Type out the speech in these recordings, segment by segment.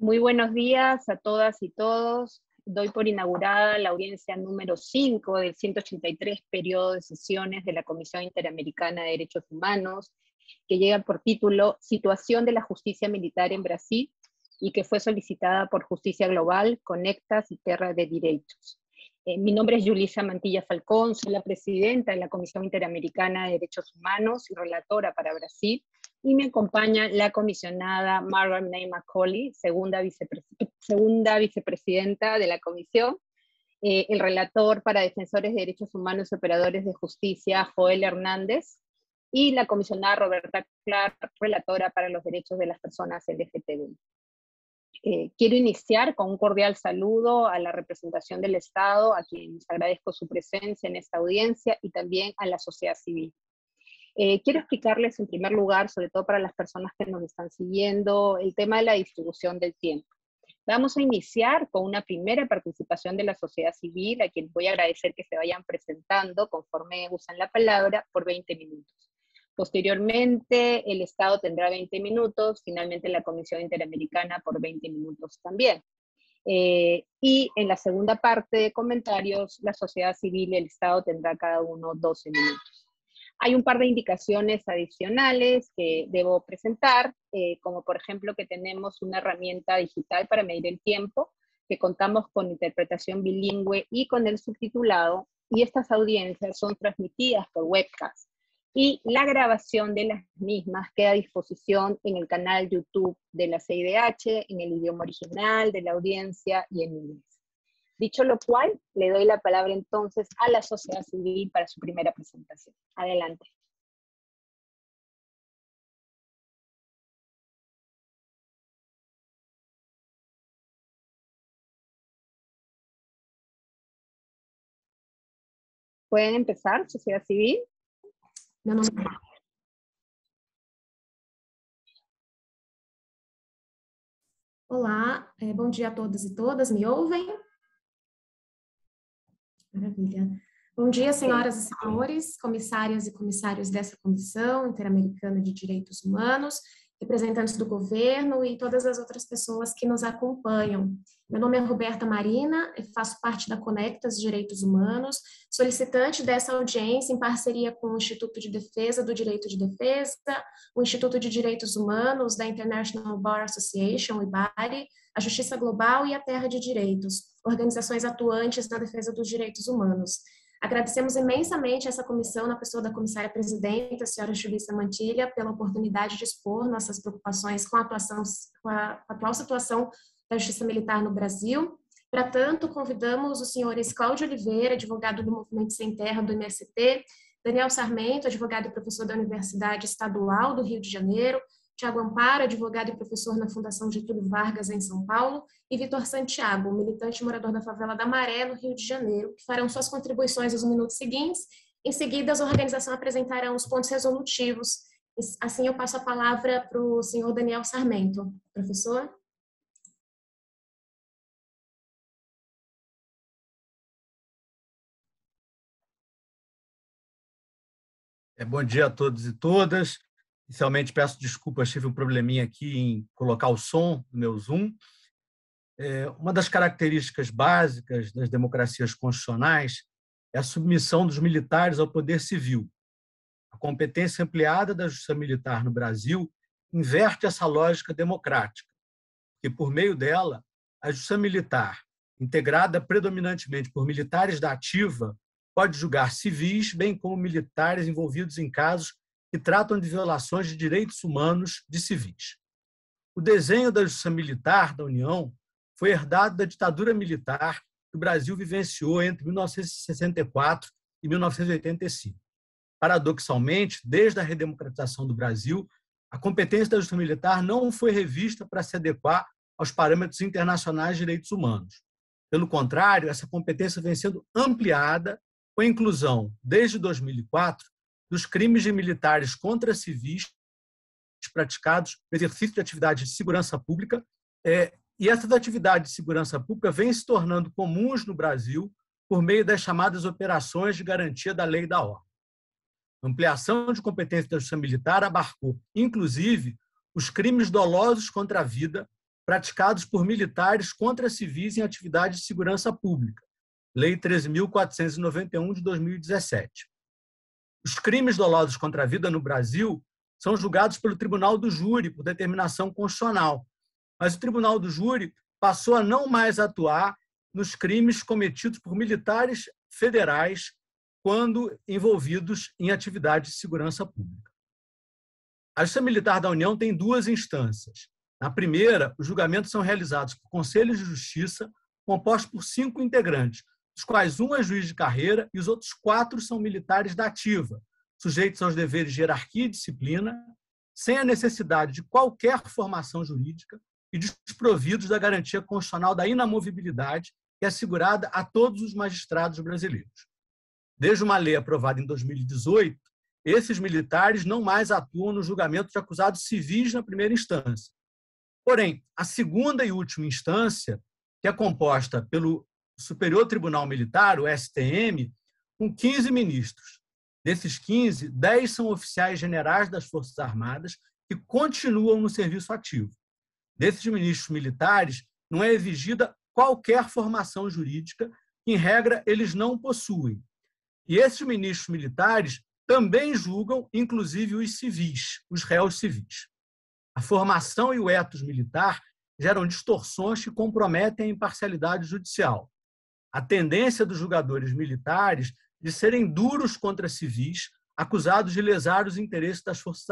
Muy buenos días a todas y todos. Doy por inaugurada la audiencia número 5 del 183 periodo de sesiones de la Comisión Interamericana de Derechos Humanos, que llega por título Situación de la Justicia Militar en Brasil y que fue solicitada por Justicia Global, Conectas y Terra de Derechos. Eh, mi nombre es Yulisa Mantilla Falcón, soy la presidenta de la Comisión Interamericana de Derechos Humanos y relatora para Brasil, y me acompaña la comisionada Margaret May Macaulay, segunda, vicepresidenta de la comisión, eh, el relator para defensores de derechos humanos y operadores de justicia, Joel Hernández, y la comisionada Roberta Clark, relatora para los derechos de las personas LGTB. Eh, quiero iniciar con un cordial saludo a la representación del Estado, a quienes agradezco su presencia en esta audiencia, y también a la sociedad civil. Eh, quiero explicarles en primer lugar, sobre todo para las personas que nos están siguiendo, el tema de la distribución del tiempo. Vamos a iniciar con una primera participación de la sociedad civil, a quien voy a agradecer que se vayan presentando conforme usan la palabra por 20 minutos. Posteriormente, el Estado tendrá 20 minutos, finalmente la Comisión Interamericana por 20 minutos también. Eh, y en la segunda parte de comentarios, la sociedad civil y el Estado tendrá cada uno 12 minutos. Hay un par de indicaciones adicionales que debo presentar, eh, como por ejemplo que tenemos una herramienta digital para medir el tiempo, que contamos con interpretación bilingüe y con el subtitulado, y estas audiencias son transmitidas por webcast. Y la grabación de las mismas queda a disposición en el canal YouTube de la CIDH, en el idioma original de la audiencia y en inglés. Dicho lo cual, le doy la palabra entonces a la sociedad civil para su primera presentación. Adelante. ¿Pueden empezar, sociedad civil? No, no. Olá, eh, bom dia a todos e todas, me ouvem? Maravilha. Bom dia, senhoras e senhores, comissárias e comissários dessa Comissão Interamericana de Direitos Humanos, representantes do governo e todas as outras pessoas que nos acompanham. Meu nome é Roberta Marina, faço parte da Conectas Direitos Humanos, solicitante dessa audiência em parceria com o Instituto de Defesa do Direito de Defesa, o Instituto de Direitos Humanos da International Bar Association, o IBARI, a Justiça Global e a Terra de Direitos, organizações atuantes na defesa dos direitos humanos. Agradecemos imensamente essa comissão, na pessoa da comissária presidenta, a senhora Julissa Mantilha, pela oportunidade de expor nossas preocupações com a, atuação, com a atual situação da justiça militar no Brasil. Para tanto, convidamos os senhores Cláudio Oliveira, advogado do Movimento Sem Terra do MST, Daniel Sarmento, advogado e professor da Universidade Estadual do Rio de Janeiro, Tiago Amparo, advogado e professor na Fundação Getúlio Vargas, em São Paulo, e Vitor Santiago, militante morador da favela da Maré, no Rio de Janeiro, que farão suas contribuições nos minutos seguintes. Em seguida, as organizações apresentarão os pontos resolutivos. Assim, eu passo a palavra para o senhor Daniel Sarmento. Professor? É, bom dia a todos e todas. Inicialmente, peço desculpas, tive um probleminha aqui em colocar o som do meu Zoom. É, uma das características básicas das democracias constitucionais é a submissão dos militares ao poder civil. A competência ampliada da justiça militar no Brasil inverte essa lógica democrática, que, por meio dela, a justiça militar, integrada predominantemente por militares da ativa, pode julgar civis, bem como militares envolvidos em casos que tratam de violações de direitos humanos de civis. O desenho da justiça militar da União foi herdado da ditadura militar que o Brasil vivenciou entre 1964 e 1985. Paradoxalmente, desde a redemocratização do Brasil, a competência da justiça militar não foi revista para se adequar aos parâmetros internacionais de direitos humanos. Pelo contrário, essa competência vem sendo ampliada com a inclusão, desde 2004, dos crimes de militares contra civis praticados no exercício de atividades de segurança pública. É, e essas atividades de segurança pública vêm se tornando comuns no Brasil por meio das chamadas operações de garantia da lei da ordem. A ampliação de competência da justiça militar abarcou, inclusive, os crimes dolosos contra a vida praticados por militares contra civis em atividade de segurança pública, Lei 13.491 de 2017. Os crimes dolosos contra a vida no Brasil são julgados pelo Tribunal do Júri por determinação constitucional, mas o Tribunal do Júri passou a não mais atuar nos crimes cometidos por militares federais quando envolvidos em atividades de segurança pública. A Justiça Militar da União tem duas instâncias. Na primeira, os julgamentos são realizados por conselhos de justiça compostos por cinco integrantes, dos quais um é juiz de carreira e os outros quatro são militares da ativa, sujeitos aos deveres de hierarquia e disciplina, sem a necessidade de qualquer formação jurídica e desprovidos da garantia constitucional da inamovibilidade que é assegurada a todos os magistrados brasileiros. Desde uma lei aprovada em 2018, esses militares não mais atuam no julgamento de acusados civis na primeira instância. Porém, a segunda e última instância, que é composta pelo Superior Tribunal Militar, o STM, com 15 ministros. Desses 15, 10 são oficiais generais das Forças Armadas que continuam no serviço ativo. Desses ministros militares, não é exigida qualquer formação jurídica, que, em regra, eles não possuem. E esses ministros militares também julgam, inclusive, os civis, os réus civis. A formação e o etos militar geram distorções que comprometem a imparcialidade judicial. A tendência dos julgadores militares de serem duros contra civis acusados de lesar os interesses das Forças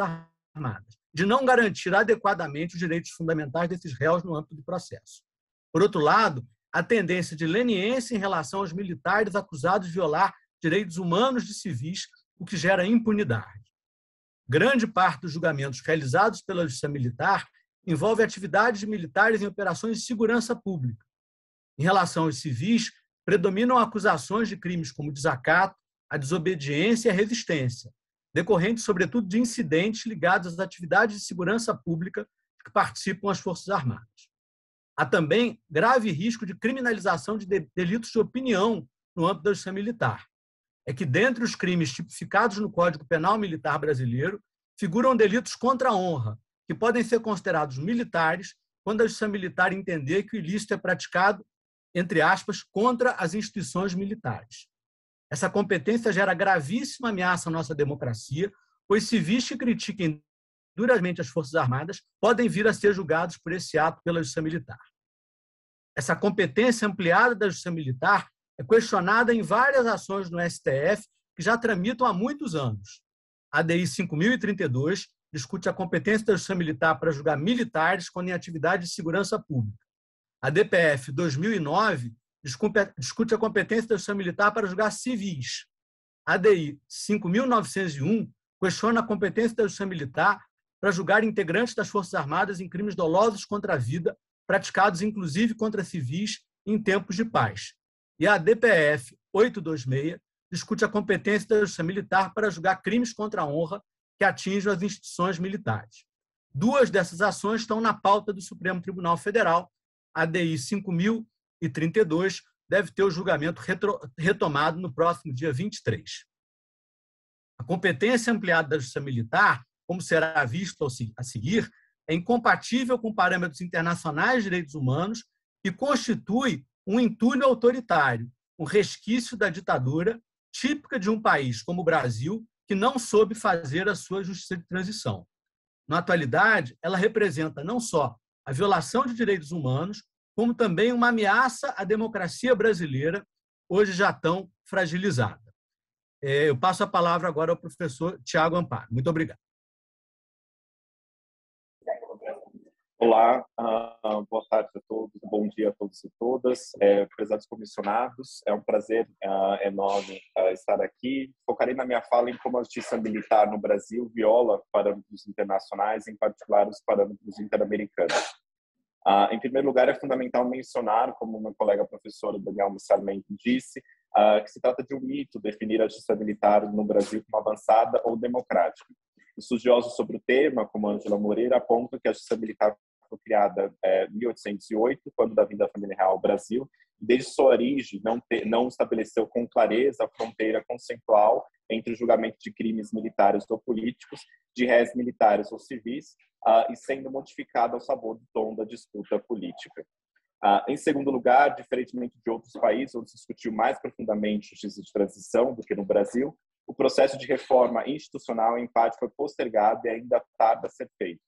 Armadas, de não garantir adequadamente os direitos fundamentais desses réus no âmbito do processo. Por outro lado, a tendência de leniência em relação aos militares acusados de violar direitos humanos de civis, o que gera impunidade. Grande parte dos julgamentos realizados pela Justiça Militar envolve atividades de militares em operações de segurança pública. Em relação aos civis, predominam acusações de crimes como desacato, a desobediência e a resistência, decorrentes, sobretudo, de incidentes ligados às atividades de segurança pública que participam as Forças Armadas. Há também grave risco de criminalização de delitos de opinião no âmbito da justiça militar. É que, dentre os crimes tipificados no Código Penal Militar Brasileiro, figuram delitos contra a honra, que podem ser considerados militares quando a justiça militar entender que o ilícito é praticado entre aspas, contra as instituições militares. Essa competência gera gravíssima ameaça à nossa democracia, pois civis que critiquem duramente as Forças Armadas podem vir a ser julgados por esse ato pela Justiça Militar. Essa competência ampliada da Justiça Militar é questionada em várias ações no STF que já tramitam há muitos anos. A DI 5032 discute a competência da Justiça Militar para julgar militares quando em atividade de segurança pública. A DPF 2009 discute a competência da Justiça Militar para julgar civis. A DI 5.901 questiona a competência da Justiça Militar para julgar integrantes das Forças Armadas em crimes dolosos contra a vida, praticados inclusive contra civis em tempos de paz. E a DPF 826 discute a competência da Justiça Militar para julgar crimes contra a honra que atingem as instituições militares. Duas dessas ações estão na pauta do Supremo Tribunal Federal ADI 5032 deve ter o julgamento retomado no próximo dia 23. A competência ampliada da Justiça Militar, como será visto a seguir, é incompatível com parâmetros internacionais de direitos humanos e constitui um entulho autoritário, um resquício da ditadura típica de um país como o Brasil, que não soube fazer a sua justiça de transição. Na atualidade, ela representa não só a violação de direitos humanos, como também uma ameaça à democracia brasileira, hoje já tão fragilizada. É, eu passo a palavra agora ao professor Tiago Amparo. Muito obrigado. Olá, uh, boa tarde a todos, bom dia a todos e todas, é, prezados comissionados, é um prazer uh, enorme uh, estar aqui. Focarei na minha fala em como a justiça militar no Brasil viola parâmetros internacionais, em particular os parâmetros interamericanos. Uh, em primeiro lugar, é fundamental mencionar, como meu colega professor Daniel Sarmento disse, que se trata de um mito definir a justiça militar no Brasil como avançada ou democrática. Estudiosos sobre o tema, como Angela Moreira, apontam que a justiça militar foi criada em é, 1808, quando da vinda da família real ao Brasil, desde sua origem, não, te, não estabeleceu com clareza a fronteira conceitual entre o julgamento de crimes militares ou políticos, de réis militares ou civis, uh, e sendo modificada ao sabor do tom da disputa política. Uh, em segundo lugar, diferentemente de outros países, onde se discutiu mais profundamente justiça de transição do que no Brasil, o processo de reforma institucional, em parte, foi postergado e ainda tarda a ser feito.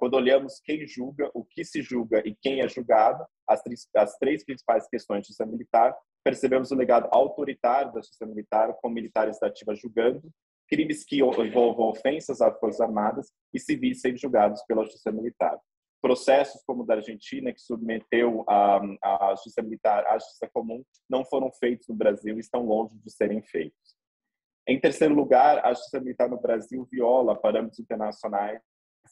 Quando olhamos quem julga, o que se julga e quem é julgado, as, as três principais questões de justiça militar, percebemos o legado autoritário da justiça militar, com militares da ativa julgando, crimes que envolvam ofensas às Forças Armadas e civis sendo julgados pela justiça militar. Processos como o da Argentina, que submeteu a, a justiça militar à justiça comum, não foram feitos no Brasil e estão longe de serem feitos. Em terceiro lugar, a justiça militar no Brasil viola parâmetros internacionais,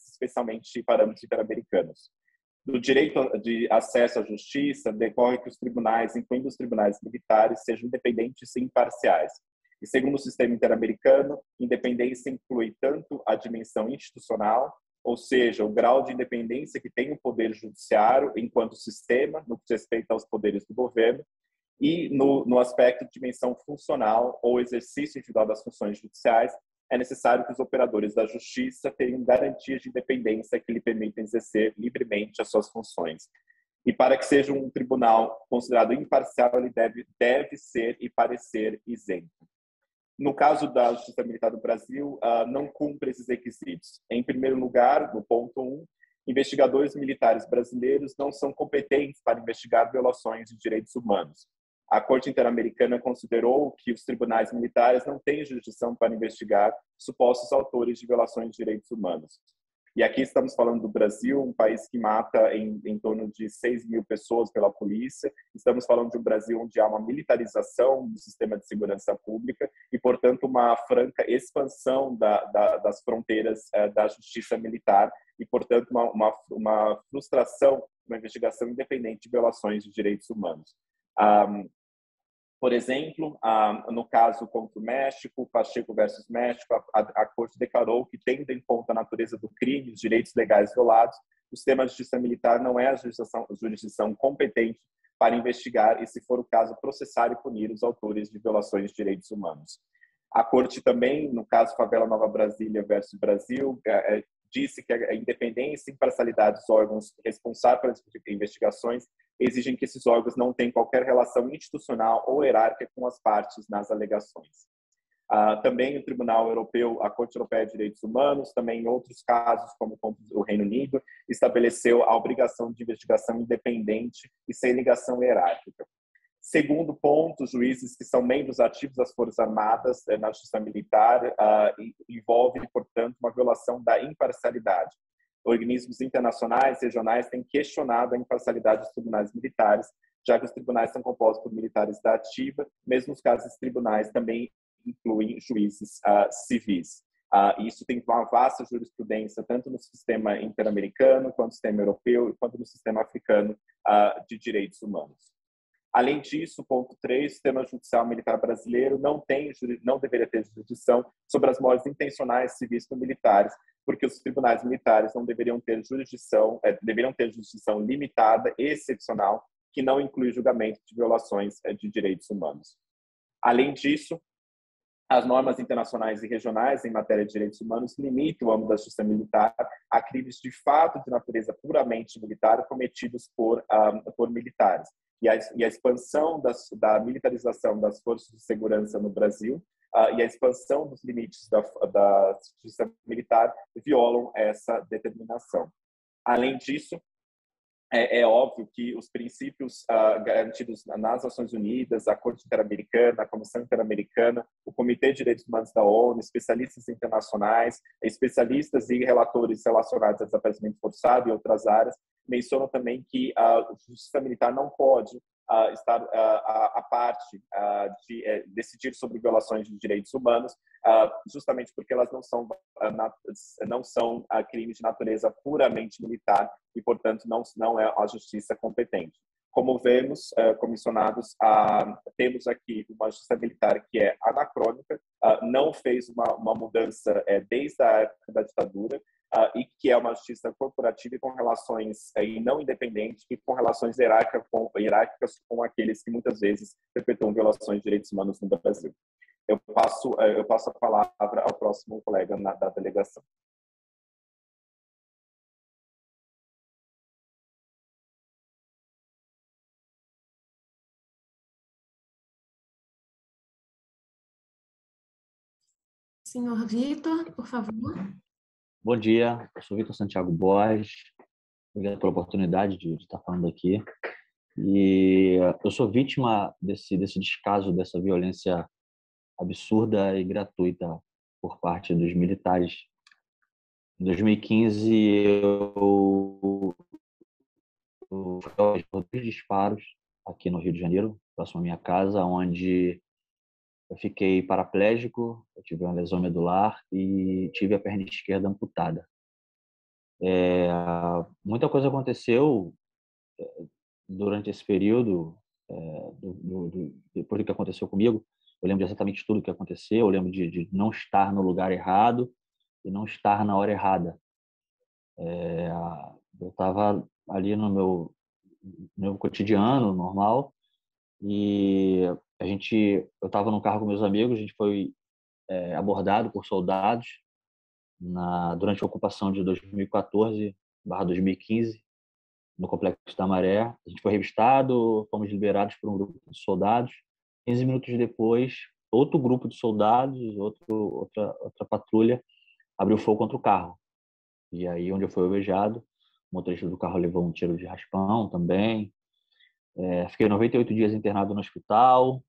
especialmente parâmetros interamericanos do direito de acesso à justiça decorre que os tribunais, incluindo os tribunais militares, sejam independentes e imparciais. E segundo o sistema interamericano, independência inclui tanto a dimensão institucional, ou seja, o grau de independência que tem o poder judiciário enquanto sistema, no que respeita aos poderes do governo, e no, no aspecto de dimensão funcional ou exercício individual das funções judiciais, é necessário que os operadores da justiça tenham garantias de independência que lhe permitam exercer livremente as suas funções. E para que seja um tribunal considerado imparcial, ele deve, deve ser e parecer isento. No caso da Justiça Militar do Brasil, uh, não cumpre esses requisitos. Em primeiro lugar, no ponto 1, um, investigadores militares brasileiros não são competentes para investigar violações de direitos humanos a Corte Interamericana considerou que os tribunais militares não têm jurisdição para investigar supostos autores de violações de direitos humanos. E aqui estamos falando do Brasil, um país que mata em, em torno de 6 mil pessoas pela polícia. Estamos falando de um Brasil onde há uma militarização do sistema de segurança pública e, portanto, uma franca expansão da, da, das fronteiras eh, da justiça militar e, portanto, uma, uma, uma frustração, uma investigação independente de violações de direitos humanos. Um, por exemplo, no caso contra o México, Pacheco versus México, a, a, Corte declarou que, tendo em conta a natureza do crime os direitos legais violados, o sistema de justiça militar não é a jurisdição, jurisdição competente para investigar e, se for o caso, processar e punir os autores de violações de direitos humanos. A Corte também, no caso Favela Nova Brasília versus Brasil, é, é disse que a independência e imparcialidade dos órgãos responsáveis pelas investigações exigem que esses órgãos não tenham qualquer relação institucional ou hierárquica com as partes nas alegações. Uh, também o Tribunal Europeu, a Corte Europeia de Direitos Humanos, também em outros casos, como o Reino Unido, estabeleceu a obrigação de investigação independente e sem ligação hierárquica. Segundo ponto, juízes que são membros ativos das Forças Armadas eh, na justiça militar uh, envolve, portanto, uma violação da imparcialidade. Organismos internacionais, regionais têm questionado a imparcialidade dos tribunais militares, já que os tribunais são compostos por militares da ativa, mesmo os casos tribunais também incluem juízes uh, civis. Uh, isso tem uma vasta jurisprudência, tanto no sistema interamericano, quanto no sistema europeu, quanto no sistema africano uh, de direitos humanos. Além disso, ponto 3, o sistema judicial militar brasileiro não tem não deveria ter jurisdição sobre as mortes intencionais civis por militares, porque os tribunais militares não deveriam ter jurisdição, é, deveriam ter jurisdição limitada, excepcional, que não inclui julgamento de violações é, de direitos humanos. Além disso, as normas internacionais e regionais em matéria de direitos humanos limitam o âmbito da justiça militar a crimes de fato de natureza puramente militar cometidos por, um, ah, por militares e a, e a expansão das, da militarização das forças de segurança no Brasil uh, e a expansão dos limites da, da justiça militar violam essa determinação. Além disso, é, é, óbvio que os princípios uh, garantidos nas Nações Unidas, a Corte Interamericana, a Comissão Interamericana, o Comitê de Direitos Humanos da ONU, especialistas internacionais, especialistas e relatores relacionados a desaparecimento forçado e outras áreas, mencionam também que a justiça militar não pode estar a, parte de é, decidir sobre violações de direitos humanos, justamente porque elas não são não são crimes de natureza puramente militar e, portanto, não não é a justiça competente. Como vemos, uh, comissionados, temos aqui uma justiça militar que é anacrônica, não fez uma, mudança uh, desde a época da ditadura, e que é uma justiça corporativa e com relações e não independentes e com relações hierárquicas com, hierárquicas com aqueles que muitas vezes perpetuam violações de direitos humanos no Brasil. Eu passo, eu passo a palavra ao próximo colega na, da delegação. Senhor Vitor, por favor. Bom dia, eu sou Vitor Santiago Borges. Obrigado pela oportunidade de, de, estar falando aqui. E eu sou vítima desse, desse descaso, dessa violência absurda e gratuita por parte dos militares. Em 2015, eu, eu fui dois disparos aqui no Rio de Janeiro, próximo à minha casa, onde eu fiquei paraplégico, eu tive uma lesão medular e tive a perna esquerda amputada. É, muita coisa aconteceu é, durante esse período, é, do, do, depois do que aconteceu comigo. Eu lembro exatamente tudo o que aconteceu, eu lembro de, de, não estar no lugar errado e não estar na hora errada. É, eu estava ali no meu, meu cotidiano normal e a gente, eu estava no carro com meus amigos, a gente foi é, abordado por soldados na, durante a ocupação de 2014/2015 no complexo da Maré. A gente foi revistado, fomos liberados por um grupo de soldados. 15 minutos depois, outro grupo de soldados, outro, outra, outra patrulha abriu fogo contra o carro. E aí, onde eu fui alvejado, o motorista do carro levou um tiro de raspão também. É, fiquei 98 dias internado no hospital,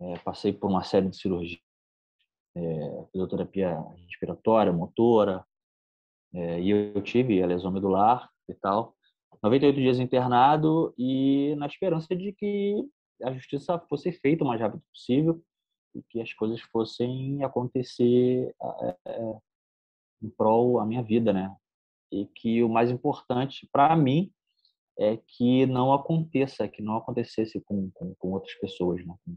é, passei por uma série de cirurgias, é, fisioterapia respiratória, motora, é, e eu tive a lesão medular e tal. 98 dias internado e na esperança de que a justiça fosse feita o mais rápido possível e que as coisas fossem acontecer é, é, em prol a minha vida, né? E que o mais importante para mim é que não aconteça, que não acontecesse com, com, com outras pessoas, né? Com,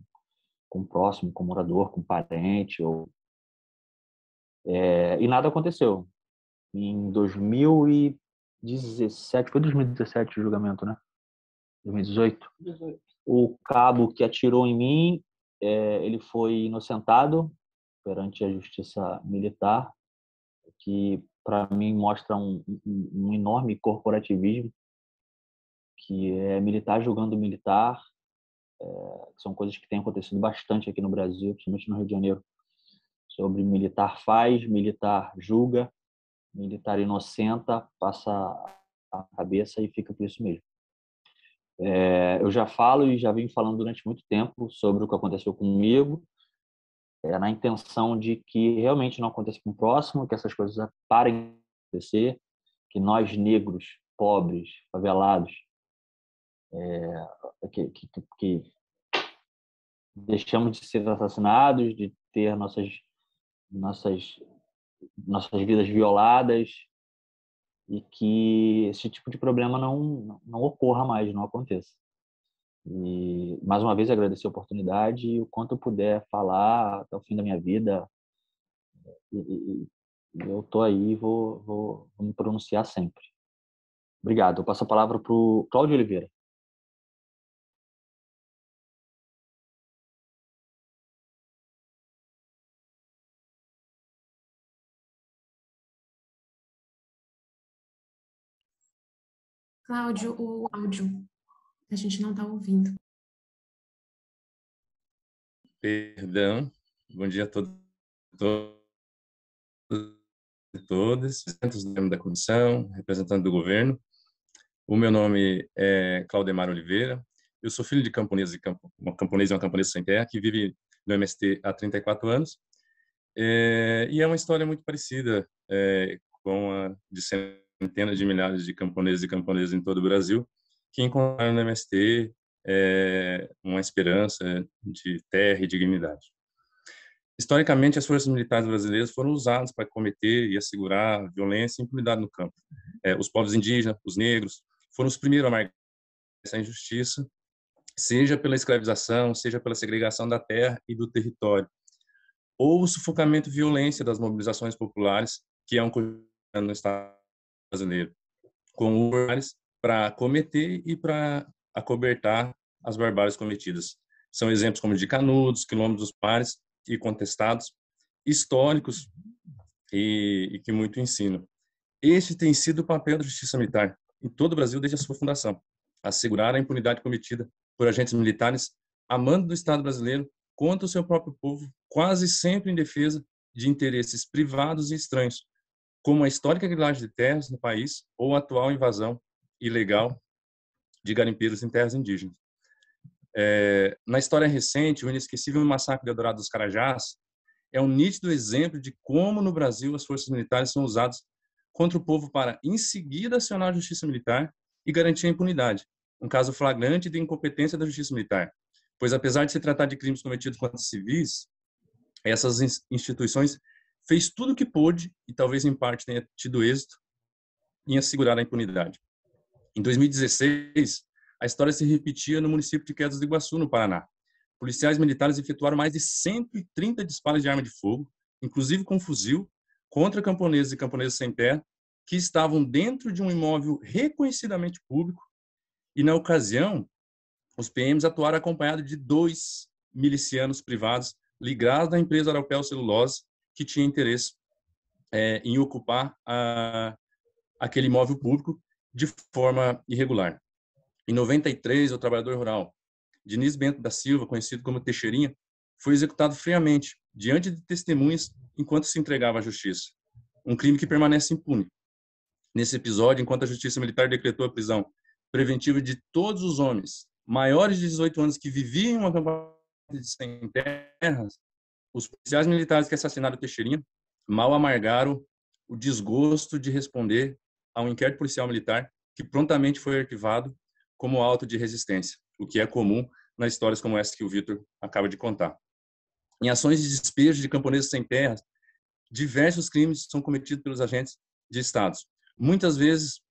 com o próximo, com o morador, com o parente. Ou... É, e nada aconteceu. Em 2017, foi 2017 o julgamento, né? 2018. 18. O cabo que atirou em mim, é, ele foi inocentado perante a justiça militar, que para mim mostra um, um, um enorme corporativismo, que é militar julgando militar, é, são coisas que têm acontecido bastante aqui no Brasil, principalmente no Rio de Janeiro, sobre militar faz, militar julga, militar inocenta, passa a cabeça e fica por isso mesmo. É, eu já falo e já venho falando durante muito tempo sobre o que aconteceu comigo, é, na intenção de que realmente não aconteça com o próximo, que essas coisas parem de acontecer, que nós negros, pobres, favelados, é, que, que, que, deixamos de ser assassinados, de ter nossas nossas nossas vidas violadas e que esse tipo de problema não não ocorra mais, não aconteça. E mais uma vez agradecer a oportunidade e o quanto eu puder falar até o fim da minha vida. E, e, eu tô aí, vou, vou, vou me pronunciar sempre. Obrigado. Eu passo a palavra para o Cláudio Oliveira. Cláudio, o áudio. A gente não está ouvindo. Perdão. Bom dia a todos e todas, representantes da comissão, representante do governo. O meu nome é Claudemar Oliveira. Eu sou filho de camponês e uma camponesa e uma camponesa sem terra que vive no MST há 34 anos. É, e é uma história muito parecida é, com a de centenas de milhares de camponeses e camponesas em todo o Brasil que encontraram no MST é, uma esperança de terra e dignidade. Historicamente, as forças militares brasileiras foram usadas para cometer e assegurar violência e impunidade no campo. É, os povos indígenas, os negros, foram os primeiros a essa injustiça, seja pela escravização, seja pela segregação da terra e do território, ou o sufocamento e violência das mobilizações populares, que é um no Estado brasileiro, com lugares para cometer e para acobertar as barbáries cometidas. São exemplos como de Canudos, Quilômetros dos Pares e contestados, históricos e, e que muito ensinam. Este tem sido o papel da justiça militar em todo o Brasil desde a sua fundação, assegurar a impunidade cometida por agentes militares a mando do Estado brasileiro contra o seu próprio povo, quase sempre em defesa de interesses privados e estranhos, como a histórica grilagem de terras no país ou a atual invasão ilegal de garimpeiros em terras indígenas. É, na história recente, o inesquecível massacre de Eldorado dos Carajás é um nítido exemplo de como no Brasil as forças militares são usadas contra o povo para, em seguida, acionar a justiça militar e garantir a impunidade. Um caso flagrante de incompetência da justiça militar, pois apesar de se tratar de crimes cometidos contra civis, essas instituições fez tudo o que pôde e talvez em parte tenha tido êxito em assegurar a impunidade. Em 2016, a história se repetia no município de Quedas do Iguaçu, no Paraná. Policiais militares efetuaram mais de 130 disparos de arma de fogo, inclusive com fuzil, contra camponeses e camponesas sem terra que estavam dentro de um imóvel reconhecidamente público e, na ocasião, os PMs atuaram acompanhados de dois milicianos privados ligados à empresa Arapel Celulose que tinha interesse é, em ocupar a, aquele imóvel público de forma irregular. Em 93, o trabalhador rural Diniz Bento da Silva, conhecido como Teixeirinha, foi executado friamente, diante de testemunhas, enquanto se entregava à justiça. Um crime que permanece impune. Nesse episódio, enquanto a Justiça Militar decretou a prisão preventiva de todos os homens maiores de 18 anos que viviam em uma campanha de sem terras, os policiais militares que assassinaram Teixeirinha mal amargaram o desgosto de responder a um inquérito policial militar que prontamente foi arquivado como auto de resistência, o que é comum nas histórias como essa que o Vitor acaba de contar. Em ações de despejo de camponeses sem terras, diversos crimes são cometidos pelos agentes de estados, muitas vezes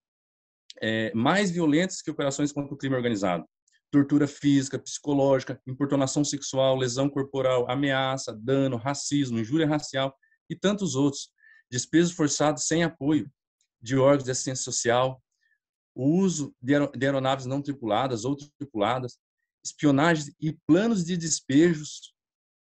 é, mais violentos que operações contra o crime organizado. Tortura física, psicológica, importunação sexual, lesão corporal, ameaça, dano, racismo, injúria racial e tantos outros. Despejos forçados sem apoio de órgãos de assistência social, o uso de aeronaves não tripuladas ou tripuladas, espionagem e planos de despejos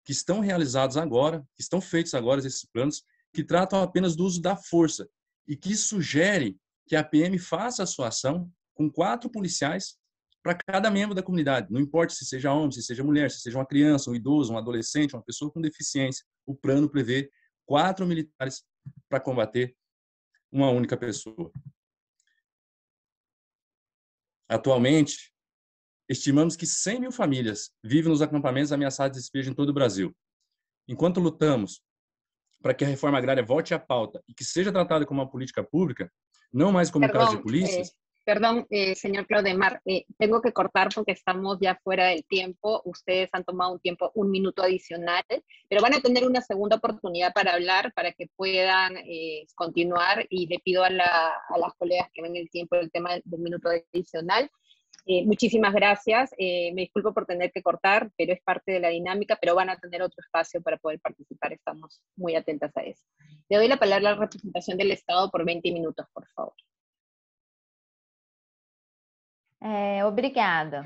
que estão realizados agora, que estão feitos agora esses planos, que tratam apenas do uso da força e que sugere que a PM faça a sua ação com quatro policiais para cada membro da comunidade, não importa se seja homem, se seja mulher, se seja uma criança, um idoso, um adolescente, uma pessoa com deficiência, o plano prevê quatro militares para combater uma única pessoa. Atualmente, estimamos que 100 mil famílias vivem nos acampamentos ameaçados de despejo em todo o Brasil. Enquanto lutamos para que a reforma agrária volte à pauta e que seja tratada como uma política pública, não mais como um caso de polícias, eh, Perdón, eh, señor Claudemar, eh, tengo que cortar porque estamos ya fuera del tiempo. Ustedes han tomado un tiempo, un minuto adicional, pero van a tener una segunda oportunidad para hablar, para que puedan eh, continuar. Y le pido a, las colegas que ven el tiempo el tema del minuto adicional. Muchísimas gracias. me disculpo por tener que cortar, pero es parte de la dinámica, pero van a tener otro espacio para poder participar. Estamos muy atentas a eso. Le doy la palabra a la representación del Estado por 20 minutos, por favor. É, obrigada.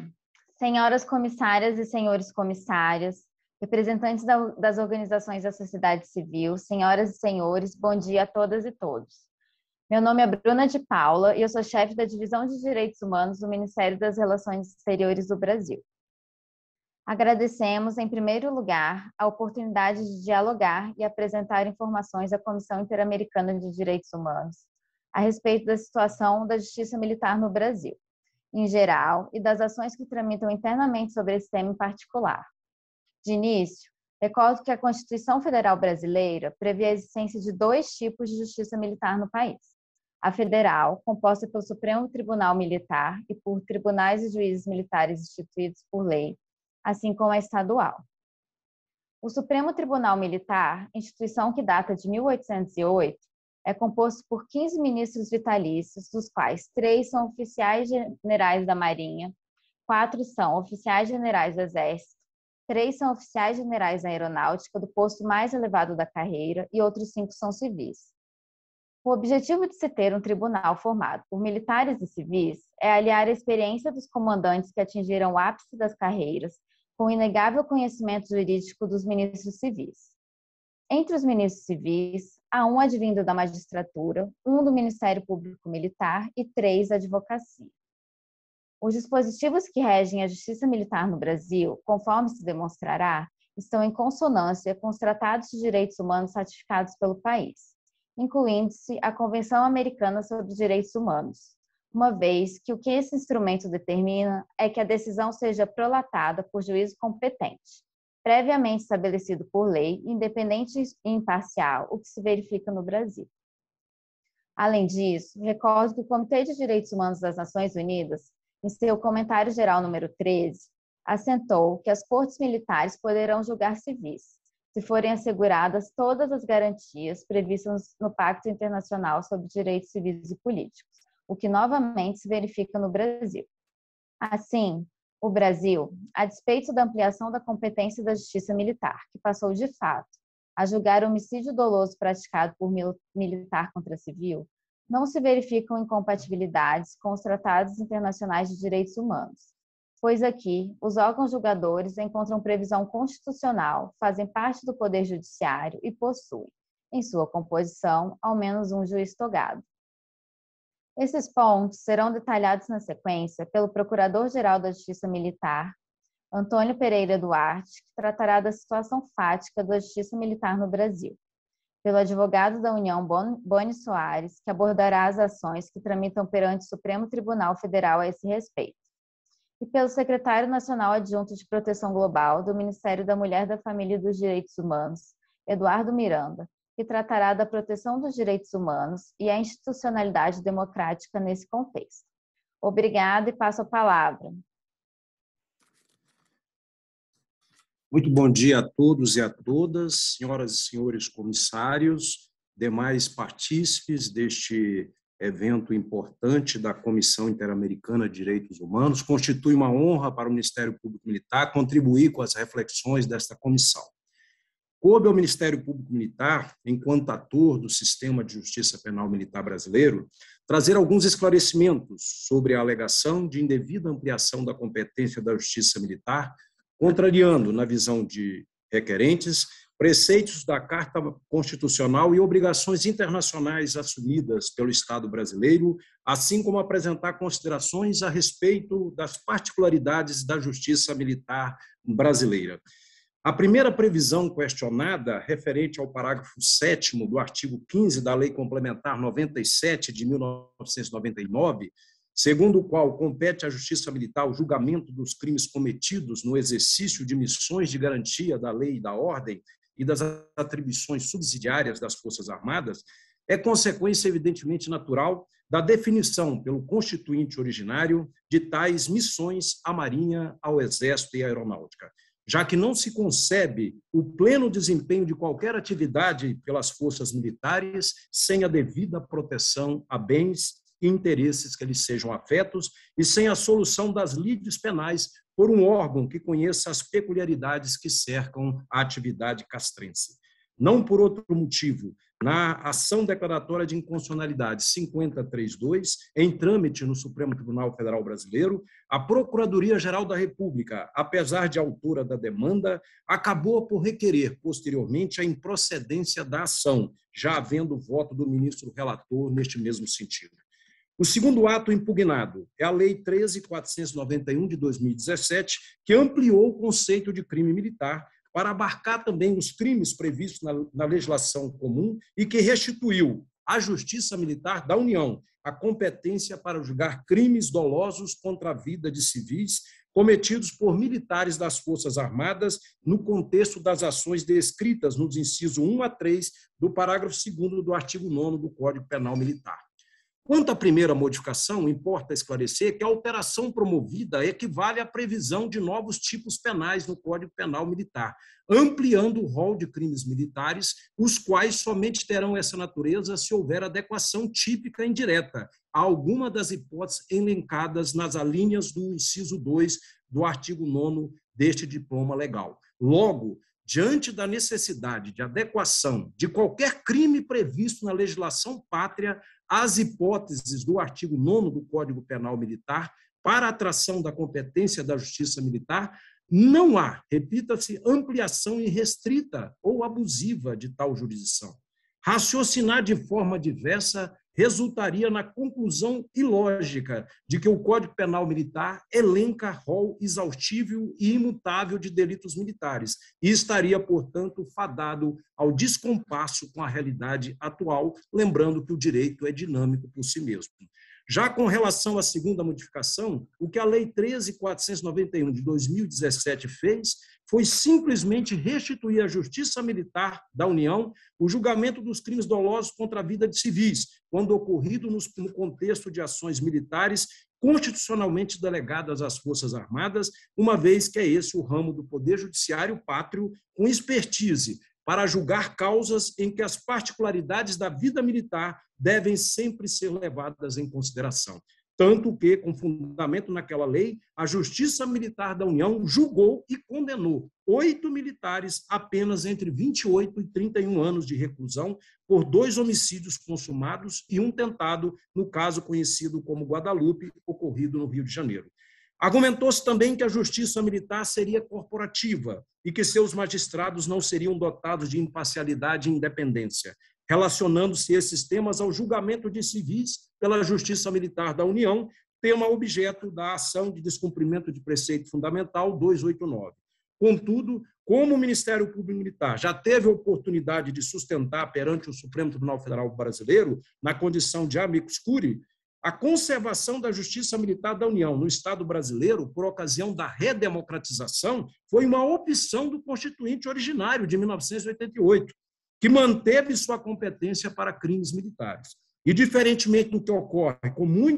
Senhoras comissárias e senhores comissários, representantes da, das organizações da sociedade civil, senhoras e senhores, bom dia a todas e todos. Meu nome é Bruna de Paula e eu sou chefe da Divisão de Direitos Humanos do Ministério das Relações Exteriores do Brasil. Agradecemos, em primeiro lugar, a oportunidade de dialogar e apresentar informações à Comissão Interamericana de Direitos Humanos a respeito da situação da justiça militar no Brasil em geral e das ações que tramitam internamente sobre esse tema em particular. De início, recordo que a Constituição Federal Brasileira prevê a existência de dois tipos de justiça militar no país. A federal, composta pelo Supremo Tribunal Militar e por tribunais e juízes militares instituídos por lei, assim como a estadual. O Supremo Tribunal Militar, instituição que data de 1808, é composto por 15 ministros vitalícios, dos quais três são oficiais generais da Marinha, quatro são oficiais generais do Exército, três são oficiais generais da Aeronáutica, do posto mais elevado da carreira, e outros cinco são civis. O objetivo de se ter um tribunal formado por militares e civis é aliar a experiência dos comandantes que atingiram o ápice das carreiras com o inegável conhecimento jurídico dos ministros civis. Entre os ministros civis, há um advindo da magistratura, um do Ministério Público Militar e três da advocacia. Os dispositivos que regem a justiça militar no Brasil, conforme se demonstrará, estão em consonância com os tratados de direitos humanos ratificados pelo país, incluindo-se a Convenção Americana sobre os Direitos Humanos, uma vez que o que esse instrumento determina é que a decisão seja prolatada por juízo competente, previamente estabelecido por lei, independente e imparcial, o que se verifica no Brasil. Além disso, recordo que o Comitê de Direitos Humanos das Nações Unidas, em seu comentário geral número 13, assentou que as cortes militares poderão julgar civis, se forem asseguradas todas as garantias previstas no Pacto Internacional sobre Direitos Civis e Políticos, o que novamente se verifica no Brasil. Assim, o Brasil, a despeito da ampliação da competência da Justiça Militar, que passou de fato a julgar homicídio doloso praticado por militar contra civil, não se verificam incompatibilidades com os tratados internacionais de direitos humanos, pois aqui os órgãos julgadores encontram previsão constitucional, fazem parte do Poder Judiciário e possuem, em sua composição, ao menos um juiz togado. Esses pontos serão detalhados na sequência pelo Procurador-Geral da Justiça Militar, Antônio Pereira Duarte, que tratará da situação fática da Justiça Militar no Brasil, pelo advogado da União Boni Soares, que abordará as ações que tramitam perante o Supremo Tribunal Federal a esse respeito, e pelo secretário nacional adjunto de Proteção Global do Ministério da Mulher, da Família e dos Direitos Humanos, Eduardo Miranda, que tratará da proteção dos direitos humanos e a institucionalidade democrática nesse contexto. Obrigada e passo a palavra. Muito bom dia a todos e a todas, senhoras e senhores comissários, demais partícipes deste evento importante da Comissão Interamericana de Direitos Humanos. Constitui uma honra para o Ministério Público Militar contribuir com as reflexões desta comissão. Coube ao Ministério Público Militar, enquanto ator do sistema de justiça penal militar brasileiro, trazer alguns esclarecimentos sobre a alegação de indevida ampliação da competência da justiça militar, contrariando, na visão de requerentes, preceitos da Carta Constitucional e obrigações internacionais assumidas pelo Estado brasileiro, assim como apresentar considerações a respeito das particularidades da justiça militar brasileira. A primeira previsão questionada, referente ao parágrafo 7 do artigo 15 da Lei Complementar 97 de 1999, segundo o qual compete à Justiça Militar o julgamento dos crimes cometidos no exercício de missões de garantia da lei e da ordem e das atribuições subsidiárias das Forças Armadas, é consequência evidentemente natural da definição pelo constituinte originário de tais missões à Marinha, ao Exército e à Aeronáutica já que não se concebe o pleno desempenho de qualquer atividade pelas forças militares sem a devida proteção a bens e interesses que lhes sejam afetos e sem a solução das lides penais por um órgão que conheça as peculiaridades que cercam a atividade castrense. Não por outro motivo, na ação declaratória de inconstitucionalidade 5032, em trâmite no Supremo Tribunal Federal Brasileiro, a Procuradoria-Geral da República, apesar de autora da demanda, acabou por requerer posteriormente a improcedência da ação, já havendo voto do ministro relator neste mesmo sentido. O segundo ato impugnado é a Lei 13.491 de 2017, que ampliou o conceito de crime militar para abarcar também os crimes previstos na, na legislação comum e que restituiu à Justiça Militar da União a competência para julgar crimes dolosos contra a vida de civis cometidos por militares das Forças Armadas no contexto das ações descritas nos incisos 1 a 3 do parágrafo 2 do artigo 9 do Código Penal Militar. Quanto à primeira modificação, importa esclarecer que a alteração promovida equivale à previsão de novos tipos penais no Código Penal Militar, ampliando o rol de crimes militares, os quais somente terão essa natureza se houver adequação típica indireta a alguma das hipóteses elencadas nas alíneas do inciso 2 do artigo 9 deste diploma legal. Logo, diante da necessidade de adequação de qualquer crime previsto na legislação pátria às hipóteses do artigo 9 do Código Penal Militar para atração da competência da Justiça Militar, não há, repita-se, ampliação irrestrita ou abusiva de tal jurisdição. Raciocinar de forma diversa resultaria na conclusão ilógica de que o Código Penal Militar elenca rol exaustível e imutável de delitos militares e estaria, portanto, fadado ao descompasso com a realidade atual, lembrando que o direito é dinâmico por si mesmo. Já com relação à segunda modificação, o que a Lei 13.491 de 2017 fez foi simplesmente restituir à Justiça Militar da União o julgamento dos crimes dolosos contra a vida de civis, quando ocorrido no contexto de ações militares constitucionalmente delegadas às Forças Armadas, uma vez que é esse o ramo do Poder Judiciário pátrio com expertise para julgar causas em que as particularidades da vida militar devem sempre ser levadas em consideração. Tanto que, com fundamento naquela lei, a Justiça Militar da União julgou e condenou oito militares apenas entre 28 e 31 anos de reclusão por dois homicídios consumados e um tentado, no caso conhecido como Guadalupe, ocorrido no Rio de Janeiro. Argumentou-se também que a justiça militar seria corporativa e que seus magistrados não seriam dotados de imparcialidade e independência, relacionando-se esses temas ao julgamento de civis pela Justiça Militar da União, tema objeto da ação de descumprimento de preceito fundamental 289. Contudo, como o Ministério Público Militar já teve a oportunidade de sustentar perante o Supremo Tribunal Federal Brasileiro, na condição de amicus curiae, a conservação da justiça militar da União no Estado brasileiro, por ocasião da redemocratização, foi uma opção do Constituinte originário de 1988, que manteve sua competência para crimes militares. E, diferentemente do que ocorre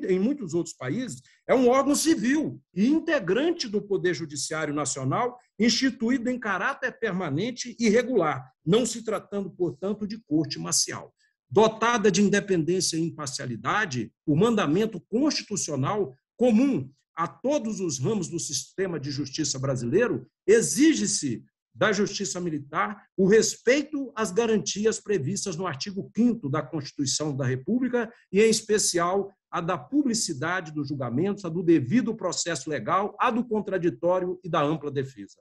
em muitos outros países, é um órgão civil e integrante do Poder Judiciário Nacional, instituído em caráter permanente e regular, não se tratando, portanto, de corte marcial dotada de independência e imparcialidade, o mandamento constitucional comum a todos os ramos do sistema de justiça brasileiro, exige-se da justiça militar o respeito às garantias previstas no artigo 5 da Constituição da República e, em especial, a da publicidade dos julgamentos, a do devido processo legal, a do contraditório e da ampla defesa.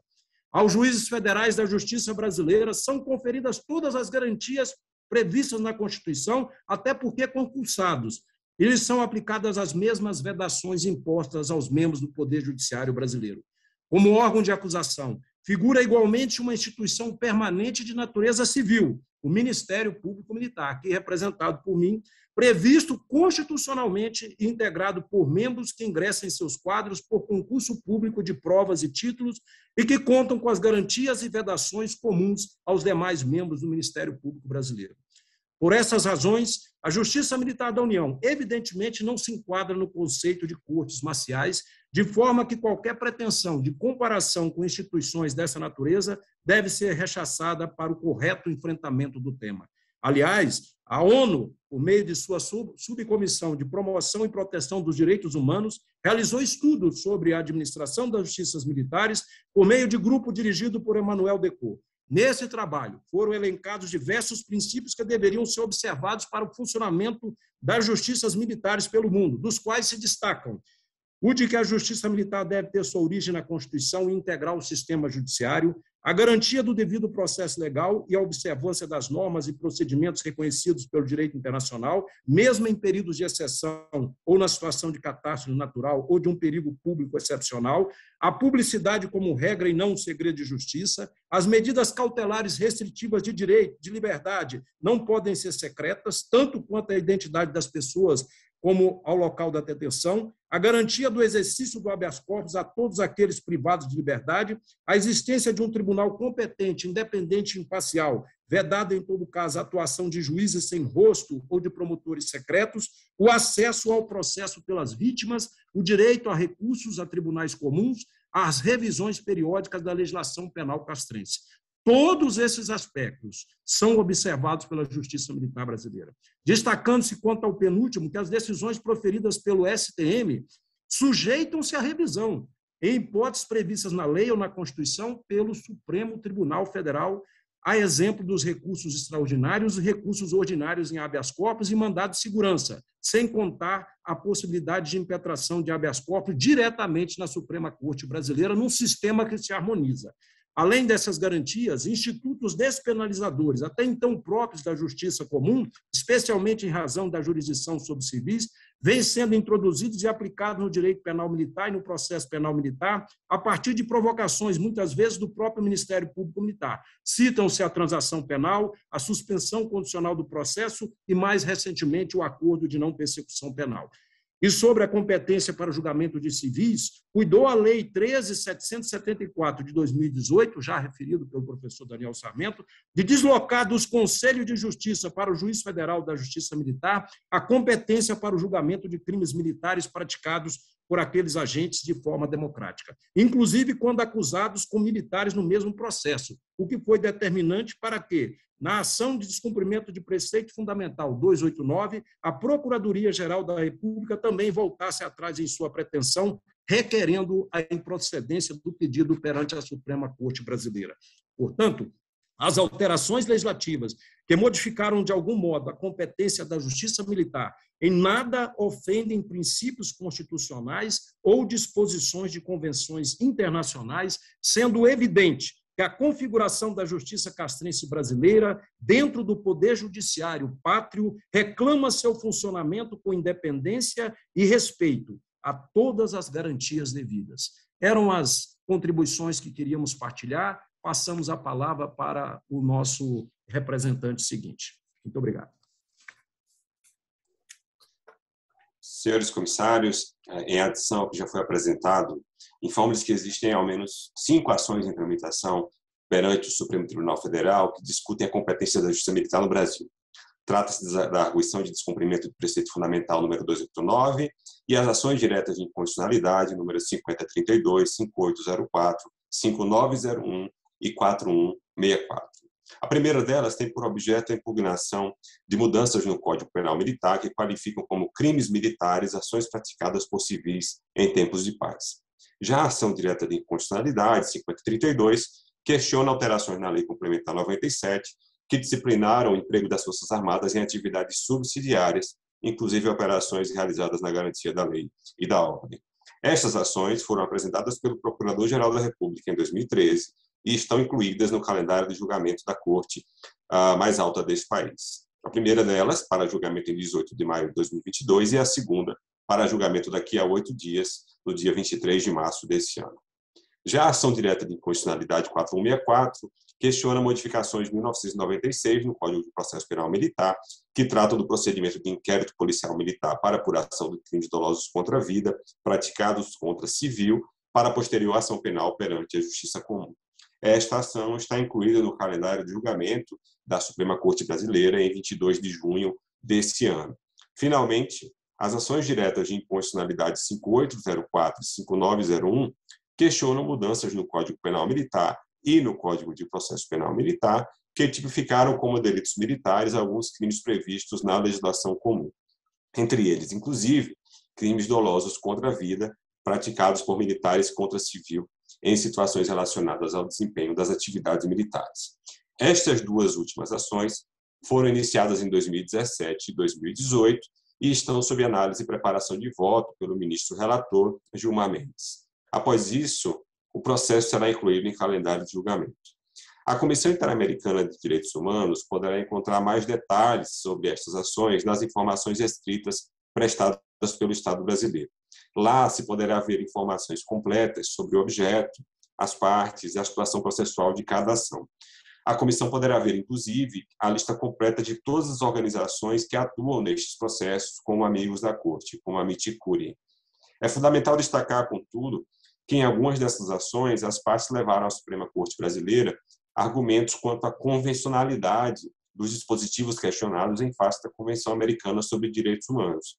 Aos juízes federais da justiça brasileira são conferidas todas as garantias previstas na Constituição, até porque concursados. Eles são aplicadas as mesmas vedações impostas aos membros do Poder Judiciário brasileiro. Como órgão de acusação, figura igualmente uma instituição permanente de natureza civil, o Ministério Público Militar, aqui representado por mim, previsto constitucionalmente e integrado por membros que ingressam em seus quadros por concurso público de provas e títulos e que contam com as garantias e vedações comuns aos demais membros do Ministério Público Brasileiro. Por essas razões, a Justiça Militar da União, evidentemente, não se enquadra no conceito de cortes marciais, de forma que qualquer pretensão de comparação com instituições dessa natureza deve ser rechaçada para o correto enfrentamento do tema. Aliás, a ONU, por meio de sua subcomissão de promoção e proteção dos direitos humanos, realizou estudos sobre a administração das justiças militares por meio de grupo dirigido por Emmanuel Decaux. Nesse trabalho, foram elencados diversos princípios que deveriam ser observados para o funcionamento das justiças militares pelo mundo, dos quais se destacam o de que a justiça militar deve ter sua origem na Constituição e integrar o sistema judiciário, a garantia do devido processo legal e a observância das normas e procedimentos reconhecidos pelo direito internacional, mesmo em períodos de exceção ou na situação de catástrofe natural ou de um perigo público excepcional, a publicidade como regra e não um segredo de justiça, as medidas cautelares restritivas de direito, de liberdade, não podem ser secretas, tanto quanto a identidade das pessoas como ao local da detenção, a garantia do exercício do habeas corpus a todos aqueles privados de liberdade, a existência de um tribunal competente, independente e imparcial, vedada, em todo caso, a atuação de juízes sem rosto ou de promotores secretos, o acesso ao processo pelas vítimas, o direito a recursos a tribunais comuns, as revisões periódicas da legislação penal castrense. Todos esses aspectos são observados pela Justiça Militar Brasileira. Destacando-se quanto ao penúltimo, que as decisões proferidas pelo STM sujeitam-se à revisão, em hipóteses previstas na lei ou na Constituição, pelo Supremo Tribunal Federal, a exemplo dos recursos extraordinários e recursos ordinários em habeas corpus e mandado de segurança, sem contar a possibilidade de impetração de habeas corpus diretamente na Suprema Corte Brasileira, num sistema que se harmoniza. Além dessas garantias, institutos despenalizadores, até então próprios da justiça comum, especialmente em razão da jurisdição sobre civis, vêm sendo introduzidos e aplicados no direito penal militar e no processo penal militar, a partir de provocações, muitas vezes, do próprio Ministério Público Militar. Citam-se a transação penal, a suspensão condicional do processo e, mais recentemente, o acordo de não persecução penal e sobre a competência para o julgamento de civis, cuidou a Lei 13.774 de 2018, já referido pelo professor Daniel Sarmento, de deslocar dos Conselhos de Justiça para o Juiz Federal da Justiça Militar a competência para o julgamento de crimes militares praticados por aqueles agentes de forma democrática, inclusive quando acusados com militares no mesmo processo, o que foi determinante para que, na ação de descumprimento de preceito fundamental 289, a Procuradoria-Geral da República também voltasse atrás em sua pretensão, requerendo a improcedência do pedido perante a Suprema Corte Brasileira. Portanto, as alterações legislativas que modificaram de algum modo a competência da Justiça Militar em nada ofendem princípios constitucionais ou disposições de convenções internacionais, sendo evidente que a configuração da justiça castrense brasileira, dentro do poder judiciário pátrio, reclama seu funcionamento com independência e respeito a todas as garantias devidas. Eram as contribuições que queríamos partilhar passamos a palavra para o nosso representante seguinte. Muito obrigado. Senhores comissários, em adição ao que já foi apresentado, informo-lhes que existem ao menos cinco ações em tramitação perante o Supremo Tribunal Federal que discutem a competência da Justiça Militar no Brasil. Trata-se da arguição de descumprimento do preceito fundamental número 289 e as ações diretas de inconstitucionalidade número 5032, 5804, 5901 e 4164. A primeira delas tem por objeto a impugnação de mudanças no Código Penal Militar que qualificam como crimes militares ações praticadas por civis em tempos de paz. Já a ação direta de inconstitucionalidade, 5032, questiona alterações na Lei Complementar 97 que disciplinaram o emprego das Forças Armadas em atividades subsidiárias, inclusive operações realizadas na garantia da lei e da ordem. Estas ações foram apresentadas pelo Procurador-Geral da República em 2013 e estão incluídas no calendário de julgamento da Corte mais alta desse país. A primeira delas, para julgamento em 18 de maio de 2022, e a segunda, para julgamento daqui a oito dias, no dia 23 de março desse ano. Já a ação direta de inconstitucionalidade 4164 questiona modificações de 1996 no Código de Processo Penal Militar, que tratam do procedimento de inquérito policial militar para apuração de crimes dolosos contra a vida praticados contra civil para posterior ação penal perante a Justiça Comum. Esta ação está incluída no calendário de julgamento da Suprema Corte Brasileira em 22 de junho desse ano. Finalmente, as ações diretas de inconstitucionalidade 5804 e 5901 questionam mudanças no Código Penal Militar e no Código de Processo Penal Militar, que tipificaram como delitos militares alguns crimes previstos na legislação comum. Entre eles, inclusive, crimes dolosos contra a vida praticados por militares contra civil em situações relacionadas ao desempenho das atividades militares. Estas duas últimas ações foram iniciadas em 2017 e 2018 e estão sob análise e preparação de voto pelo ministro relator Gilmar Mendes. Após isso, o processo será incluído em calendário de julgamento. A Comissão Interamericana de Direitos Humanos poderá encontrar mais detalhes sobre estas ações nas informações escritas prestadas pelo Estado brasileiro. Lá se poderá ver informações completas sobre o objeto, as partes e a situação processual de cada ação. A comissão poderá ver, inclusive, a lista completa de todas as organizações que atuam nestes processos como amigos da Corte, como a Miticuri. É fundamental destacar, contudo, que em algumas dessas ações as partes levaram à Suprema Corte Brasileira argumentos quanto à convencionalidade dos dispositivos questionados em face da Convenção Americana sobre Direitos Humanos.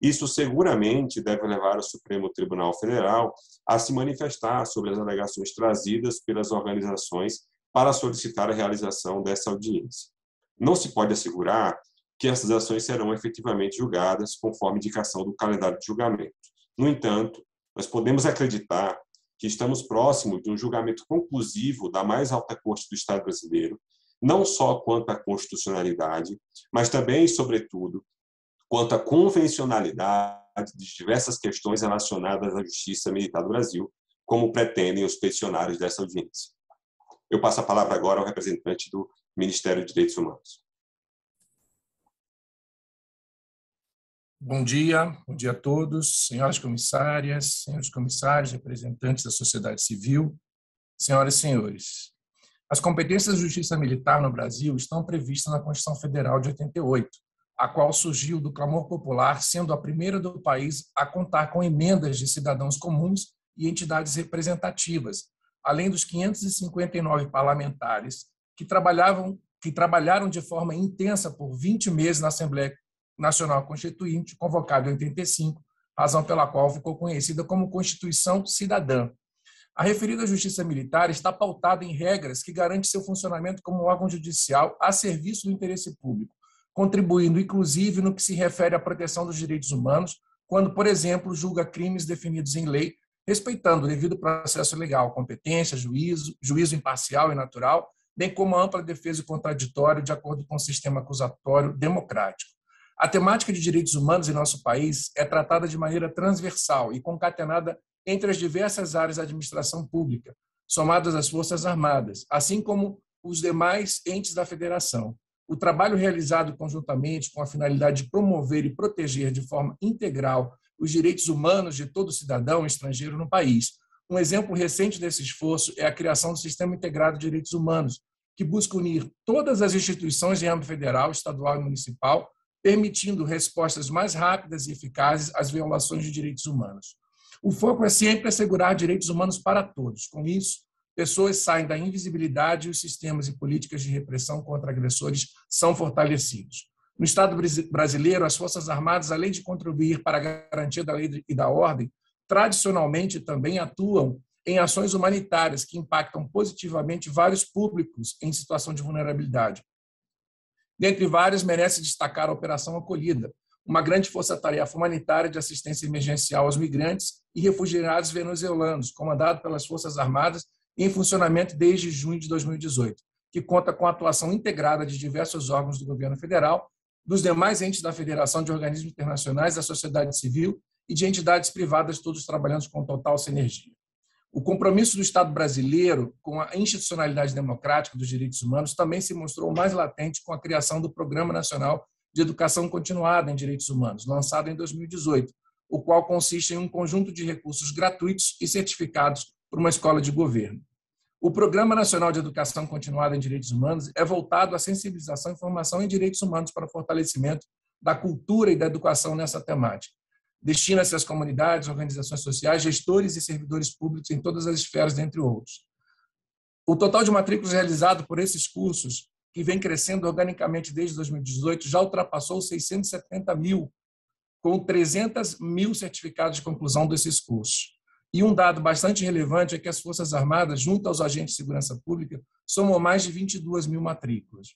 Isso seguramente deve levar o Supremo Tribunal Federal a se manifestar sobre as alegações trazidas pelas organizações para solicitar a realização dessa audiência. Não se pode assegurar que essas ações serão efetivamente julgadas conforme indicação do calendário de julgamento. No entanto, nós podemos acreditar que estamos próximos de um julgamento conclusivo da mais alta corte do Estado brasileiro, não só quanto à constitucionalidade, mas também, sobretudo, quanto à convencionalidade de diversas questões relacionadas à justiça militar do Brasil, como pretendem os peticionários dessa audiência. Eu passo a palavra agora ao representante do Ministério de Direitos Humanos. Bom dia, bom dia a todos, senhoras comissárias, senhores comissários, representantes da sociedade civil, senhoras e senhores. As competências da Justiça Militar no Brasil estão previstas na Constituição Federal de 88, a qual surgiu do clamor popular, sendo a primeira do país a contar com emendas de cidadãos comuns e entidades representativas, além dos 559 parlamentares que trabalhavam que trabalharam de forma intensa por 20 meses na Assembleia Nacional Constituinte, convocada em 85, razão pela qual ficou conhecida como Constituição Cidadã, a referida Justiça Militar está pautada em regras que garantem seu funcionamento como órgão judicial a serviço do interesse público, contribuindo inclusive no que se refere à proteção dos direitos humanos, quando, por exemplo, julga crimes definidos em lei, respeitando o devido processo legal, competência, juízo, juízo imparcial e natural, bem como a ampla defesa e contraditório de acordo com o sistema acusatório democrático. A temática de direitos humanos em nosso país é tratada de maneira transversal e concatenada entre as diversas áreas da administração pública, somadas às Forças Armadas, assim como os demais entes da federação. O trabalho realizado conjuntamente com a finalidade de promover e proteger de forma integral os direitos humanos de todo cidadão estrangeiro no país. Um exemplo recente desse esforço é a criação do Sistema Integrado de Direitos Humanos, que busca unir todas as instituições em âmbito federal, estadual e municipal, permitindo respostas mais rápidas e eficazes às violações de direitos humanos. O foco é sempre assegurar direitos humanos para todos. Com isso, pessoas saem da invisibilidade e os sistemas e políticas de repressão contra agressores são fortalecidos. No Estado brasileiro, as Forças Armadas, além de contribuir para a garantia da lei e da ordem, tradicionalmente também atuam em ações humanitárias que impactam positivamente vários públicos em situação de vulnerabilidade. Dentre várias, merece destacar a Operação Acolhida, uma grande força-tarefa humanitária de assistência emergencial aos migrantes e refugiados venezuelanos, comandado pelas Forças Armadas em funcionamento desde junho de 2018, que conta com a atuação integrada de diversos órgãos do governo federal, dos demais entes da Federação de Organismos Internacionais, da sociedade civil e de entidades privadas, todos trabalhando com total sinergia. O compromisso do Estado brasileiro com a institucionalidade democrática dos direitos humanos também se mostrou mais latente com a criação do Programa Nacional de Educação Continuada em Direitos Humanos, lançado em 2018, o qual consiste em um conjunto de recursos gratuitos e certificados por uma escola de governo. O Programa Nacional de Educação Continuada em Direitos Humanos é voltado à sensibilização e formação em direitos humanos para o fortalecimento da cultura e da educação nessa temática. Destina-se às comunidades, organizações sociais, gestores e servidores públicos em todas as esferas, dentre outros. O total de matrículas realizado por esses cursos que vem crescendo organicamente desde 2018, já ultrapassou 670 mil, com 300 mil certificados de conclusão desses cursos. E um dado bastante relevante é que as Forças Armadas, junto aos agentes de segurança pública, somam mais de 22 mil matrículas.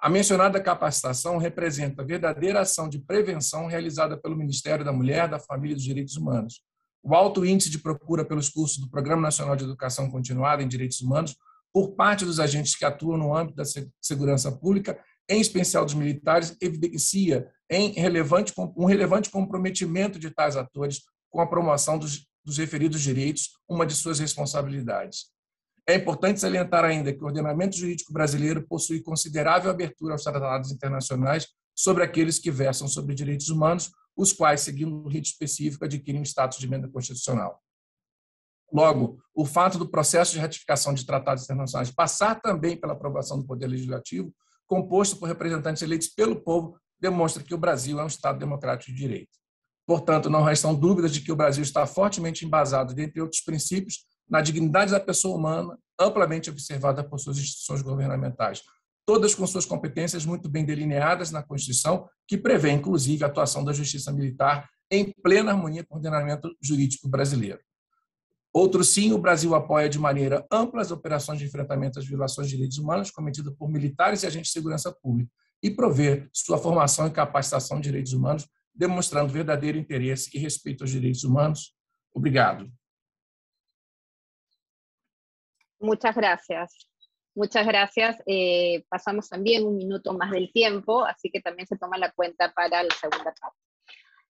A mencionada capacitação representa a verdadeira ação de prevenção realizada pelo Ministério da Mulher, da Família e dos Direitos Humanos. O alto índice de procura pelos cursos do Programa Nacional de Educação Continuada em Direitos Humanos por parte dos agentes que atuam no âmbito da segurança pública, em especial dos militares, evidencia em relevante, um relevante comprometimento de tais atores com a promoção dos, dos referidos direitos, uma de suas responsabilidades. É importante salientar ainda que o ordenamento jurídico brasileiro possui considerável abertura aos tratados internacionais sobre aqueles que versam sobre direitos humanos, os quais, seguindo um rito específico, adquirem status de emenda constitucional. Logo, o fato do processo de ratificação de tratados internacionais passar também pela aprovação do Poder Legislativo, composto por representantes eleitos pelo povo, demonstra que o Brasil é um Estado democrático de direito. Portanto, não restam dúvidas de que o Brasil está fortemente embasado, dentre outros princípios, na dignidade da pessoa humana, amplamente observada por suas instituições governamentais, todas com suas competências muito bem delineadas na Constituição, que prevê, inclusive, a atuação da Justiça Militar em plena harmonia com o ordenamento jurídico brasileiro. Outro sim, o Brasil apoia de maneira ampla as operações de enfrentamento às violações de direitos humanos cometidas por militares e agentes de segurança pública e prover sua formação e capacitação de direitos humanos, demonstrando verdadeiro interesse e respeito aos direitos humanos. Obrigado. Muchas gracias. Muchas gracias. Eh, pasamos también un minuto más del tiempo, así que también se toma la cuenta para la segunda parte.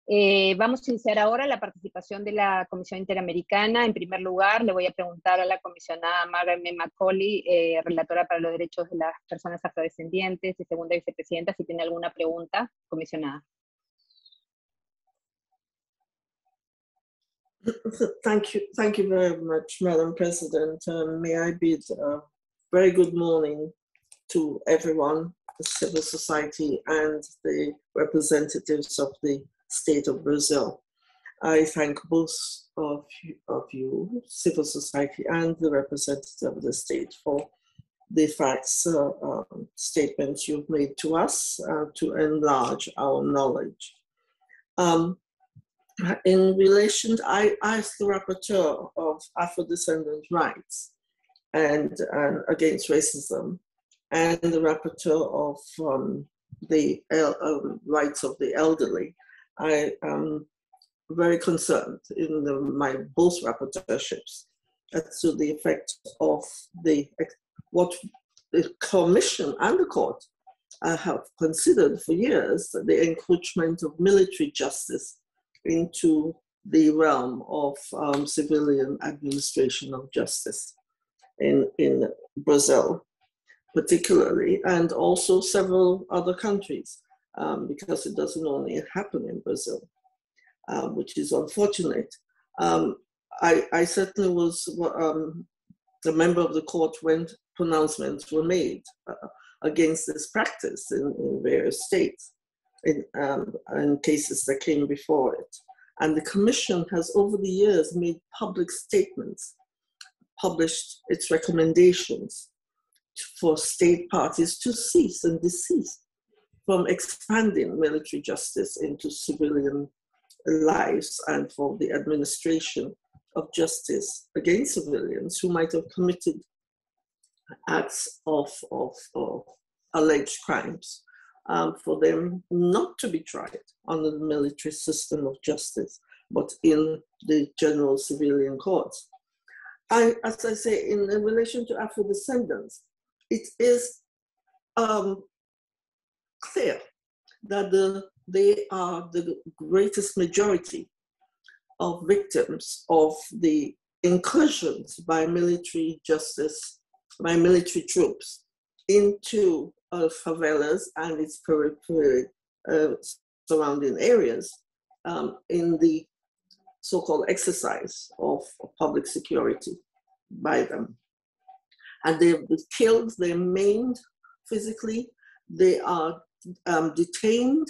Eh, vamos a iniciar ahora la participación de la Comisión Interamericana. En primer lugar, le voy a preguntar a la comisionada Margaret McCauley, eh, relatora para los derechos de las personas afrodescendientes y segunda vicepresidenta, si tiene alguna pregunta, comisionada. Thank you, thank you very much, Madam President. Um, may I bid a very good morning to everyone, the civil society and the representatives of the state of Brazil. I thank both of you, of you civil society and the representative of the state for the facts uh, uh, statements you've made to us uh, to enlarge our knowledge. Um, in relation, to, I asked the rapporteur of Afro-descendant rights and, and against racism, and the rapporteur of um, the um, rights of the elderly. I am very concerned in the, my both rapporteurships as to the effect of the what the Commission and the Court uh, have considered for years the encroachment of military justice into the realm of um, civilian administration of justice in, in Brazil, particularly, and also several other countries um, because it doesn't only happen in Brazil, um, which is unfortunate. Um, I, I, certainly was um, a member of the court when pronouncements were made uh, against this practice in, in various states in, um, in cases that came before it. And the Commission has, over the years, made public statements, published its recommendations for state parties to cease and desist from expanding military justice into civilian lives and for the administration of justice against civilians who might have committed acts of, of, of alleged crimes, um, for them not to be tried under the military system of justice, but in the general civilian courts. I, as I say, in, relation to Afro descendants, it is um, clear that the, they are the greatest majority of victims of the incursions by military justice, by military troops into uh, favelas and its periphery uh, surrounding areas um, in the so-called exercise of public security by them. And they've been killed, they're maimed physically, they are um, detained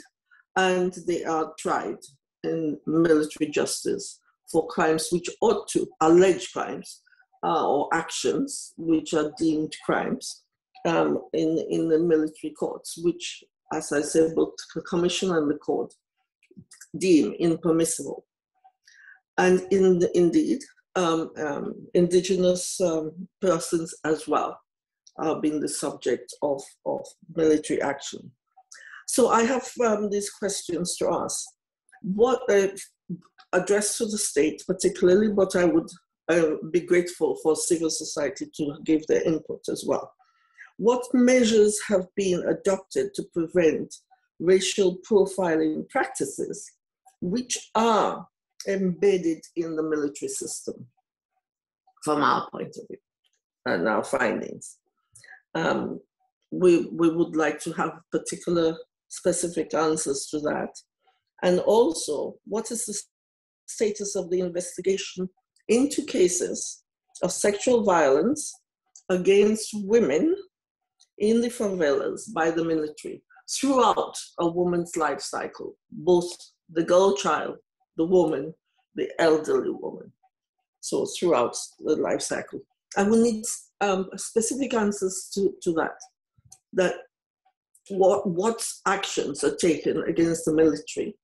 and they are tried in military justice for crimes which ought to, alleged crimes uh, or actions which are deemed crimes um, in, in the military courts, which, as I said, both the commission and the court deem impermissible. And in the, indeed, um, um, indigenous um, persons as well are being the subject of, of military action. So I have um, these questions to ask. What uh, addressed to the state particularly, but I would uh, be grateful for civil society to give their input as well. What measures have been adopted to prevent racial profiling practices which are embedded in the military system from our point of view and our findings? Um, we, we would like to have particular specific answers to that. And also, what is the status of the investigation into cases of sexual violence against women in the favelas by the military throughout a woman's life cycle, both the girl child the woman, the elderly woman. So throughout the life cycle. And we need um, specific answers to, to that. That what, what actions are taken against the military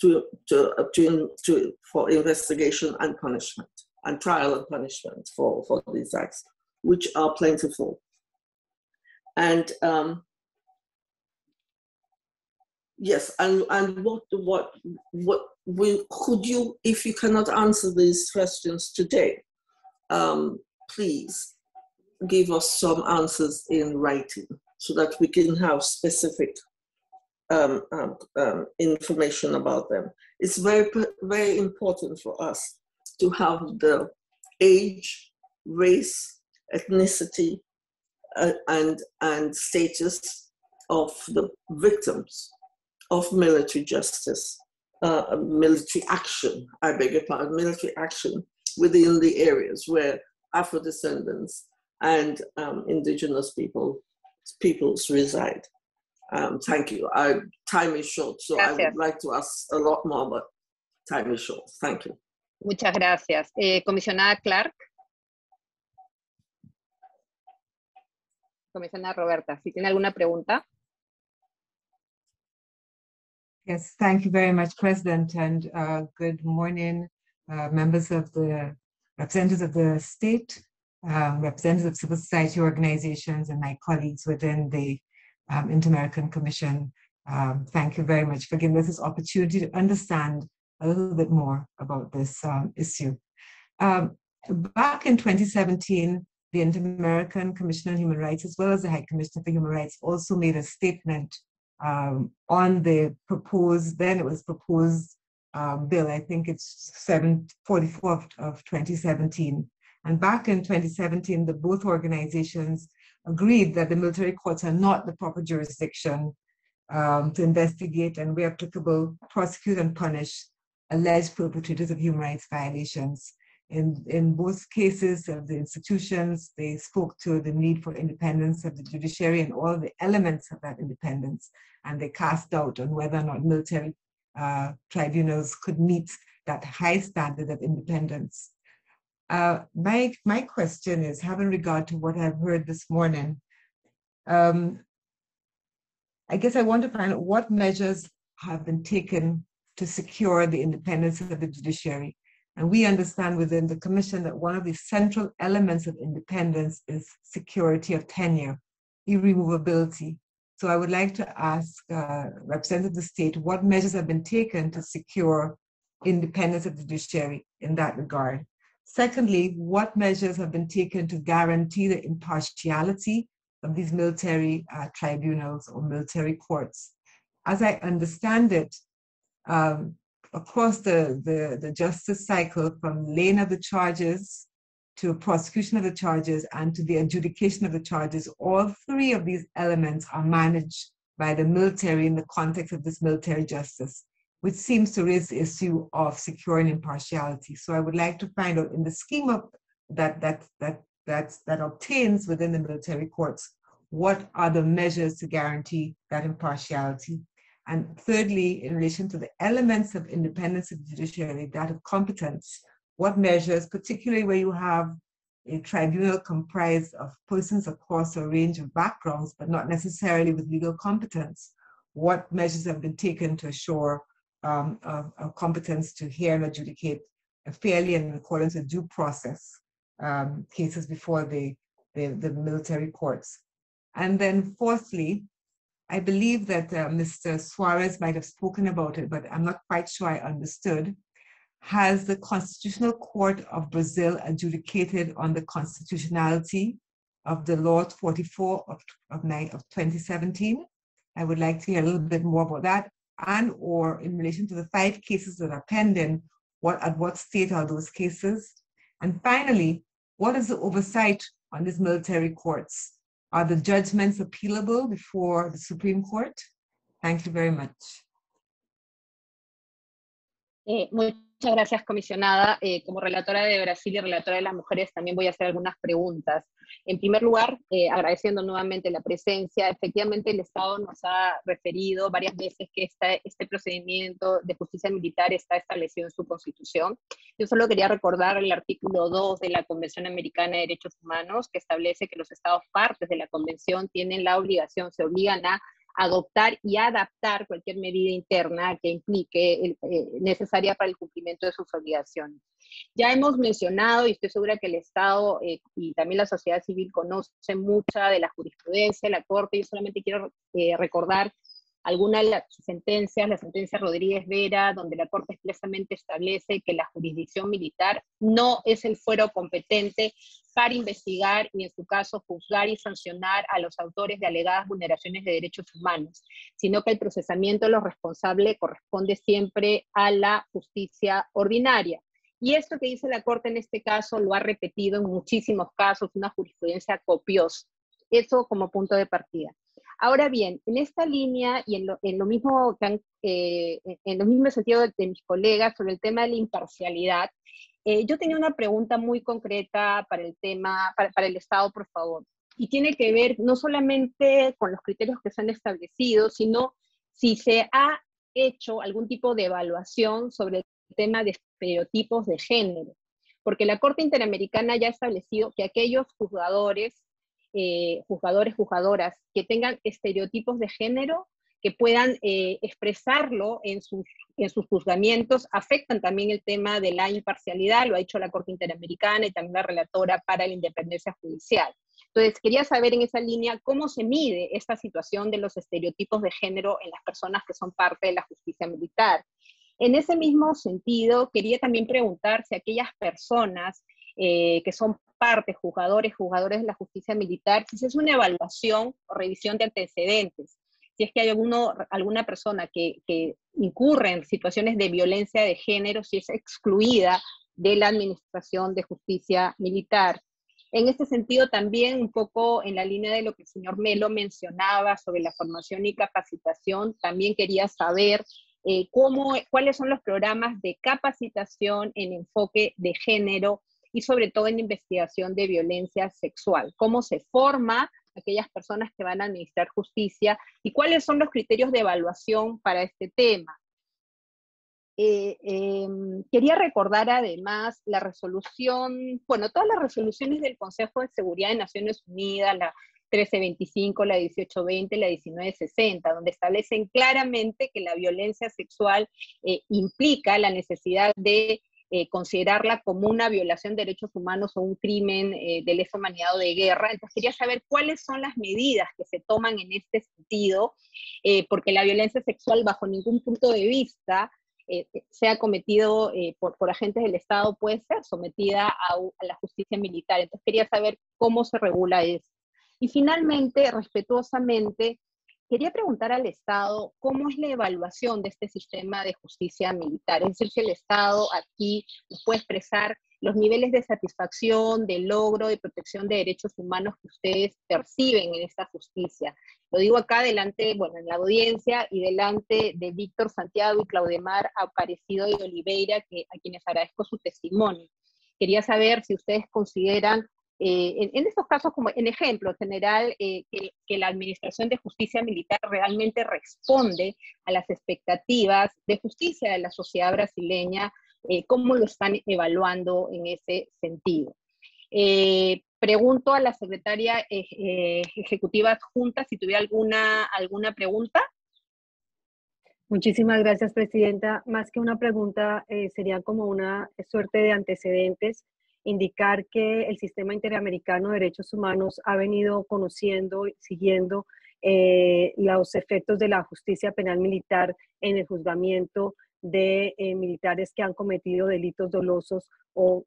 to, to, to, to, for investigation and punishment and trial and punishment for, for these acts, which are plentiful. And um, yes, and, and what, what, what will, could you, if you cannot answer these questions today, um, please give us some answers in writing so that we can have specific um, um, um, information about them. It's very, very important for us to have the age, race, ethnicity, uh, and, and status of the victims of military justice, uh, military action, I beg your pardon, military action within the areas where Afro descendants and um, indigenous people peoples reside. Um, thank you. I, time is short, so gracias. I would like to ask a lot more, but time is short. Thank you. Muchas gracias. Eh, comisionada Clark. Comisionada Roberta, si tiene alguna pregunta. Yes, thank you very much, President, and uh, good morning, uh, members of the representatives of the state, um, representatives of civil society organizations, and my colleagues within the um, Inter-American Commission. Um, thank you very much for giving us this opportunity to understand a little bit more about this um, issue. Um, back in 2017, the Inter-American Commission on Human Rights, as well as the High Commissioner for Human Rights, also made a statement um, on the proposed, then it was proposed um, bill, I think it's 744 of, of 2017. And back in 2017, the both organizations agreed that the military courts are not the proper jurisdiction um, to investigate and, where applicable, prosecute and punish alleged perpetrators of human rights violations. In, in both cases of the institutions, they spoke to the need for independence of the judiciary and all the elements of that independence, and they cast doubt on whether or not military uh, tribunals could meet that high standard of independence. Uh, my, my question is, having regard to what I've heard this morning, um, I guess I want to find out what measures have been taken to secure the independence of the judiciary. And we understand within the Commission that one of the central elements of independence is security of tenure, irremovability. So I would like to ask uh, representative of the state what measures have been taken to secure independence of the judiciary in that regard. Secondly, what measures have been taken to guarantee the impartiality of these military uh, tribunals or military courts? As I understand it, um, across the, the, the justice cycle from laying of the charges to prosecution of the charges and to the adjudication of the charges, all three of these elements are managed by the military in the context of this military justice which seems to raise the issue of securing impartiality. So I would like to find out in the scheme of that that that that that obtains within the military courts, what are the measures to guarantee that impartiality? And thirdly, in relation to the elements of independence of the judiciary, that of competence, what measures, particularly where you have a tribunal comprised of persons across a range of backgrounds, but not necessarily with legal competence, what measures have been taken to assure um, competence to hear and adjudicate fairly and in accordance with due process um, cases before the, the, the, military courts. And then fourthly, I believe that uh, Mr. Suarez might have spoken about it, but I'm not quite sure I understood. Has the Constitutional Court of Brazil adjudicated on the constitutionality of the Law 44 of, of, of 2017? I would like to hear a little bit more about that and or in relation to the five cases that are pending, what at what state are those cases? And finally, what is the oversight on these military courts? Are the judgments appealable before the Supreme Court? Thank you very much. Eh, Muchas gracias, comisionada. Eh, como relatora de Brasil y relatora de las mujeres, también voy a hacer algunas preguntas. En primer lugar, eh, agradeciendo nuevamente la presencia, efectivamente el Estado nos ha referido varias veces que este procedimiento de justicia militar está establecido en su constitución. Yo solo quería recordar el artículo 2 de la Convención Americana de Derechos Humanos, que establece que los Estados partes de la Convención tienen la obligación, se obligan a adoptar y adaptar cualquier medida interna que implique eh, necesaria para el cumplimiento de sus obligaciones. Ya hemos mencionado, y estoy segura que el Estado eh, y también la sociedad civil conocen mucha de la jurisprudencia de la Corte. Yo solamente quiero eh, recordar algunas de las sentencias, la sentencia Rodríguez Vera, donde la Corte expresamente establece que la jurisdicción militar no es el fuero competente para investigar y en su caso juzgar y sancionar a los autores de alegadas vulneraciones de derechos humanos, sino que el procesamiento de los responsables corresponde siempre a la justicia ordinaria. Y esto que dice la Corte en este caso lo ha repetido en muchísimos casos, una jurisprudencia copiosa. Eso como punto de partida. Ahora bien, en esta línea y en lo, mismo, eh, en lo mismo sentido de, mis colegas sobre el tema de la imparcialidad, eh, yo tenía una pregunta muy concreta para el tema, para, el Estado, por favor, y tiene que ver no solamente con los criterios que se han establecido, sino si se ha hecho algún tipo de evaluación sobre el tema de estereotipos de género, porque la Corte Interamericana ya ha establecido que aquellos juzgadores eh, jugadores, jugadoras que tengan estereotipos de género, que puedan eh, expresarlo en sus, en sus juzgamientos, afectan también el tema de la imparcialidad, lo ha hecho la Corte Interamericana y también la relatora para la independencia judicial. Entonces, quería saber en esa línea cómo se mide esta situación de los estereotipos de género en las personas que son parte de la justicia militar. En ese mismo sentido, quería también preguntar si aquellas personas eh, que son parte, jugadores, jugadores de la justicia militar, si es una evaluación o revisión de antecedentes, si es que hay alguno, alguna persona que, que incurre en situaciones de violencia de género, si es excluida de la administración de justicia militar. En este sentido, también un poco en la línea de lo que el señor Melo mencionaba sobre la formación y capacitación, también quería saber eh, cómo, cuáles son los programas de capacitación en enfoque de género y sobre todo en investigación de violencia sexual. ¿Cómo se forma aquellas personas que van a administrar justicia y cuáles son los criterios de evaluación para este tema? Eh, em, quería recordar además la resolución, bueno, todas las resoluciones del Consejo de Seguridad de Naciones Unidas, la 1325, la 1820, la 1960, donde establecen claramente que la violencia sexual eh, implica la necesidad de eh, considerarla como una violación de derechos humanos o un crimen eh, de lesa humanidad de guerra. Entonces quería saber cuáles son las medidas que se toman en este sentido, eh, porque la violencia sexual bajo ningún punto de vista sea cometido por, por, agentes del Estado puede ser sometida a, a la justicia militar. Entonces quería saber cómo se regula eso. Y finalmente, respetuosamente, Quería preguntar al Estado cómo es la evaluación de este sistema de justicia militar. Es decir, si el Estado aquí puede expresar los niveles de satisfacción, de logro, de protección de derechos humanos que ustedes perciben en esta justicia. Lo digo acá delante, bueno, en la audiencia y delante de Víctor Santiago y Claudemar Aparecido y Oliveira, a quienes agradezco su testimonio. Quería saber si ustedes consideran eh, en, estos casos, como en ejemplo general, eh, que, la Administración de Justicia Militar realmente responde a las expectativas de justicia de la sociedad brasileña, eh, ¿cómo lo están evaluando en ese sentido? pregunto a la secretaria ejecutiva adjunta si tuviera alguna, alguna pregunta. Muchísimas gracias, Presidenta. Más que una pregunta, sería como una suerte de antecedentes indicar que el sistema interamericano de derechos humanos ha venido conociendo, siguiendo eh, los efectos de la justicia penal militar en el juzgamiento de eh, militares que han cometido delitos dolosos o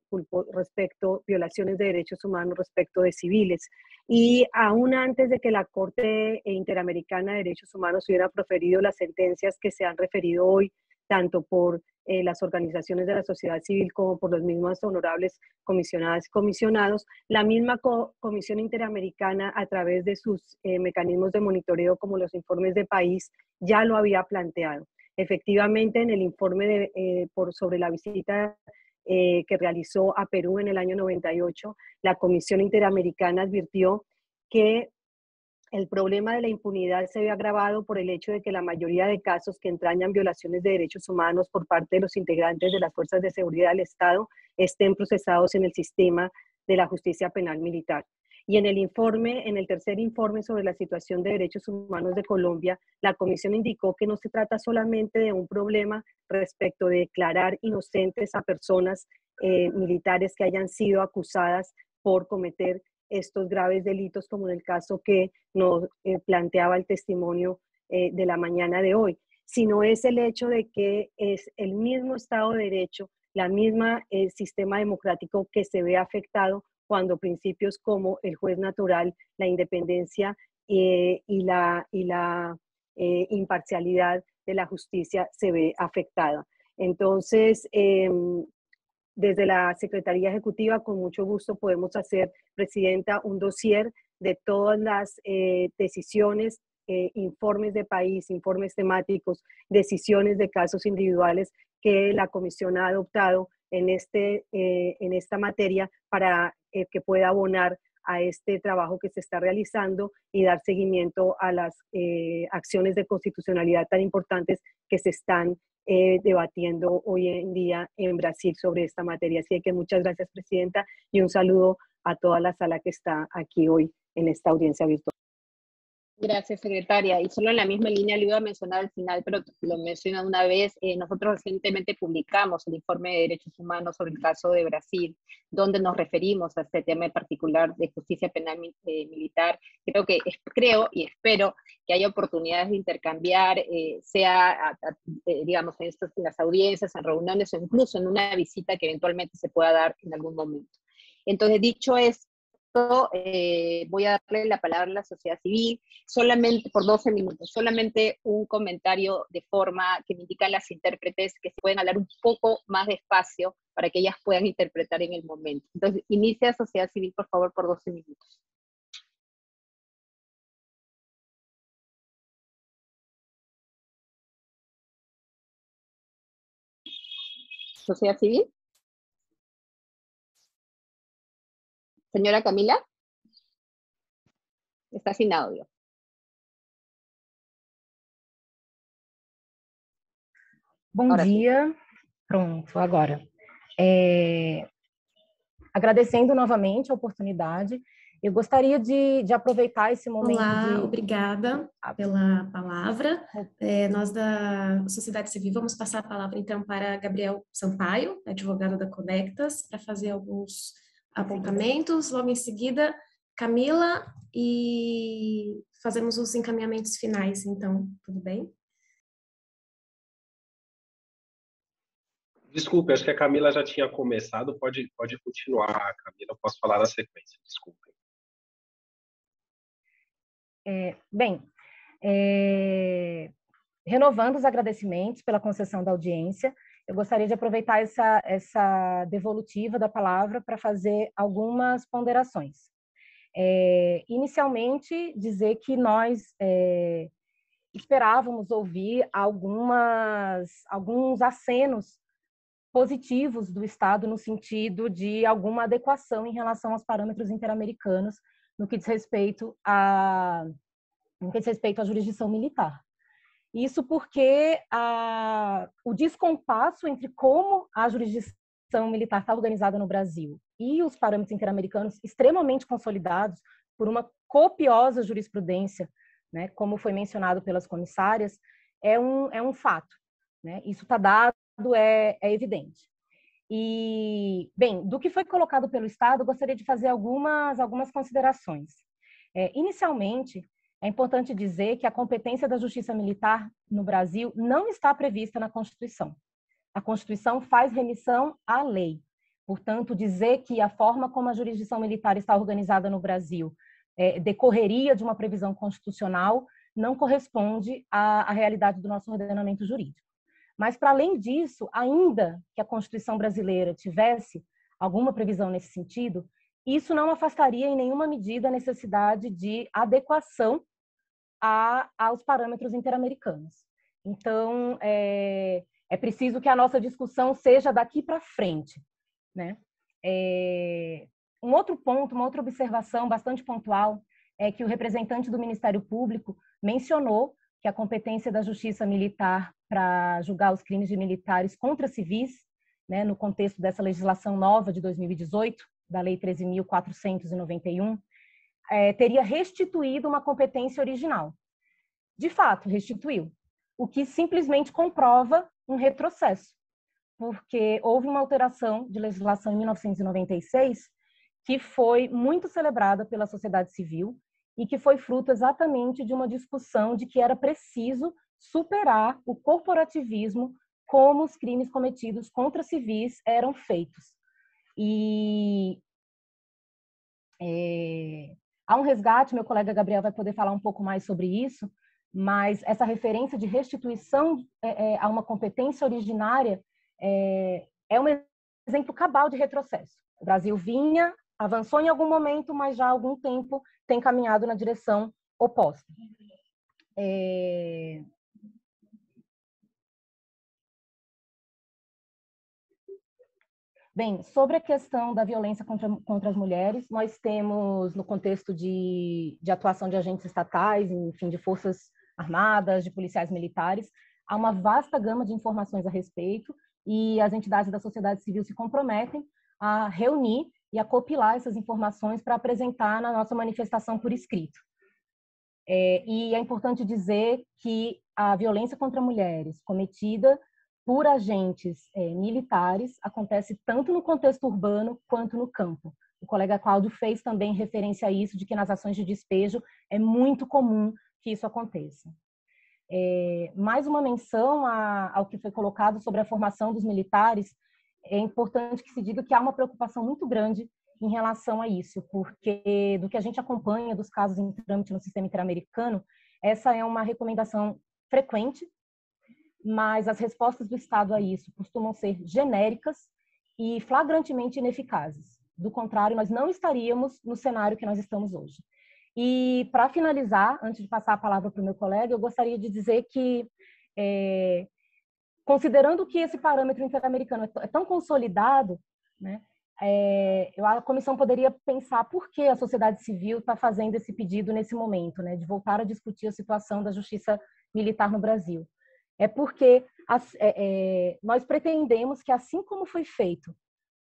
respecto violaciones de derechos humanos respecto de civiles. Y aún antes de que la Corte Interamericana de Derechos Humanos hubiera proferido las sentencias que se han referido hoy, tanto por eh, las organizaciones de la sociedad civil como por los mismos honorables comisionadas y comisionados. La misma Comisión Interamericana, a través de sus eh, mecanismos de monitoreo como los informes de país, ya lo había planteado. Efectivamente, en el informe de, eh, por, sobre la visita eh, que realizó a Perú en el año 98, la Comisión Interamericana advirtió que el problema de la impunidad se ve agravado por el hecho de que la mayoría de casos que entrañan violaciones de derechos humanos por parte de los integrantes de las fuerzas de seguridad del Estado estén procesados en el sistema de la justicia penal militar. Y en el informe, en el tercer informe sobre la situación de derechos humanos de Colombia, la comisión indicó que no se trata solamente de un problema respecto de declarar inocentes a personas eh, militares que hayan sido acusadas por cometer estos graves delitos, como en el caso que nos eh, planteaba el testimonio eh, de la mañana de hoy, sino es el hecho de que es el mismo Estado de Derecho, la misma sistema democrático que se ve afectado cuando principios como el juez natural, la independencia eh, y la, y la eh, imparcialidad de la justicia se ve afectada. Entonces, em, desde la Secretaría Ejecutiva, con mucho gusto podemos hacer, Presidenta, un dossier de todas las eh, decisiones, informes de país, informes temáticos, decisiones de casos individuales que la Comisión ha adoptado en, este, en esta materia para eh, que pueda abonar a este trabajo que se está realizando y dar seguimiento a las eh, acciones de constitucionalidad tan importantes que se están eh, debatiendo hoy en día en Brasil sobre esta materia. Así que muchas gracias, Presidenta, y un saludo a toda la sala que está aquí hoy en esta audiencia virtual. Gracias, secretaria. Y solo en la misma línea lo iba a mencionar al final, pero lo menciono una vez. Eh, nosotros recientemente publicamos el informe de derechos humanos sobre el caso de Brasil, donde nos referimos a este tema en particular de justicia penal eh, militar. Creo que creo y espero que haya oportunidades de intercambiar, eh, sea, digamos, en, en las audiencias, en reuniones o incluso en una visita que eventualmente se pueda dar en algún momento. Entonces, dicho esto, eh, voy a darle la palabra a la sociedad civil, solamente por 12 minutos, solamente un comentario de forma que me indican las intérpretes que se pueden hablar un poco más despacio para que ellas puedan interpretar en el momento. Entonces, inicia sociedad civil, por favor, por 12 minutos. Sociedad civil. Señora Camila. Está sin audio. Bom dia. Pronto, agora. É... Agradecendo novamente a oportunidade, eu gostaria de, de aproveitar esse momento. Olá, de... obrigada pela palavra. É, nós da sociedade civil vamos passar a palavra então para Gabriel Sampaio, advogado da Conectas, para fazer alguns apontamentos, logo em seguida, Camila, e fazemos os encaminhamentos finais, então, tudo bem? Desculpe, acho que a Camila já tinha começado, pode, pode continuar, Camila, eu posso falar na sequência, desculpe. É, bem, é, renovando os agradecimentos pela concessão da audiência, eu gostaria de aproveitar essa, essa devolutiva da palavra para fazer algumas ponderações. É, inicialmente, dizer que nós é, esperávamos ouvir algumas, alguns acenos positivos do Estado no sentido de alguma adequação em relação aos parâmetros interamericanos no que diz respeito a no que diz respeito à jurisdição militar. Isso porque a, o descompasso entre como a jurisdição militar está organizada no Brasil e os parâmetros interamericanos extremamente consolidados por uma copiosa jurisprudência, né, como foi mencionado pelas comissárias, é um, é um fato. Né? Isso está dado, é, é evidente. E, bem, do que foi colocado pelo Estado, gostaria de fazer algumas, algumas considerações. É, inicialmente, é importante dizer que a competência da justiça militar no Brasil não está prevista na Constituição. A Constituição faz remissão à lei. Portanto, dizer que a forma como a jurisdição militar está organizada no Brasil é, decorreria de uma previsão constitucional não corresponde à, à realidade do nosso ordenamento jurídico. Mas, para além disso, ainda que a Constituição brasileira tivesse alguma previsão nesse sentido, isso não afastaria em nenhuma medida a necessidade de adequação a, aos parâmetros interamericanos. Então, é, é preciso que a nossa discussão seja daqui para frente. Né? É, um outro ponto, uma outra observação bastante pontual é que o representante do Ministério Público mencionou que a competência da Justiça Militar para julgar os crimes de militares contra civis, né, no contexto dessa legislação nova de 2018, da Lei 13.491, é, teria restituído uma competência original. De fato, restituiu, o que simplesmente comprova um retrocesso, porque houve uma alteração de legislação em 1996 que foi muito celebrada pela sociedade civil e que foi fruto exatamente de uma discussão de que era preciso superar o corporativismo como os crimes cometidos contra civis eram feitos. E é, há um resgate, meu colega Gabriel vai poder falar um pouco mais sobre isso, mas essa referência de restituição é, é, a uma competência originária é, é um exemplo cabal de retrocesso. O Brasil vinha, avançou em algum momento, mas já há algum tempo tem caminhado na direção oposta. É... Bem, sobre a questão da violência contra, contra as mulheres, nós temos, no contexto de, de atuação de agentes estatais, enfim, de forças armadas, de policiais militares, há uma vasta gama de informações a respeito e as entidades da sociedade civil se comprometem a reunir e a compilar essas informações para apresentar na nossa manifestação por escrito. É, e é importante dizer que a violência contra mulheres cometida por agentes é, militares acontece tanto no contexto urbano quanto no campo. O colega Cláudio fez também referência a isso, de que nas ações de despejo é muito comum que isso aconteça. É, mais uma menção a, ao que foi colocado sobre a formação dos militares, é importante que se diga que há uma preocupação muito grande em relação a isso, porque do que a gente acompanha dos casos em trâmite no sistema interamericano, essa é uma recomendação frequente, mas as respostas do Estado a isso costumam ser genéricas e flagrantemente ineficazes. Do contrário, nós não estaríamos no cenário que nós estamos hoje. E, para finalizar, antes de passar a palavra para o meu colega, eu gostaria de dizer que, é, considerando que esse parâmetro interamericano é, é tão consolidado, né, é, a comissão poderia pensar por que a sociedade civil está fazendo esse pedido nesse momento, né, de voltar a discutir a situação da justiça militar no Brasil. É porque as, é, é, nós pretendemos que, assim como foi feito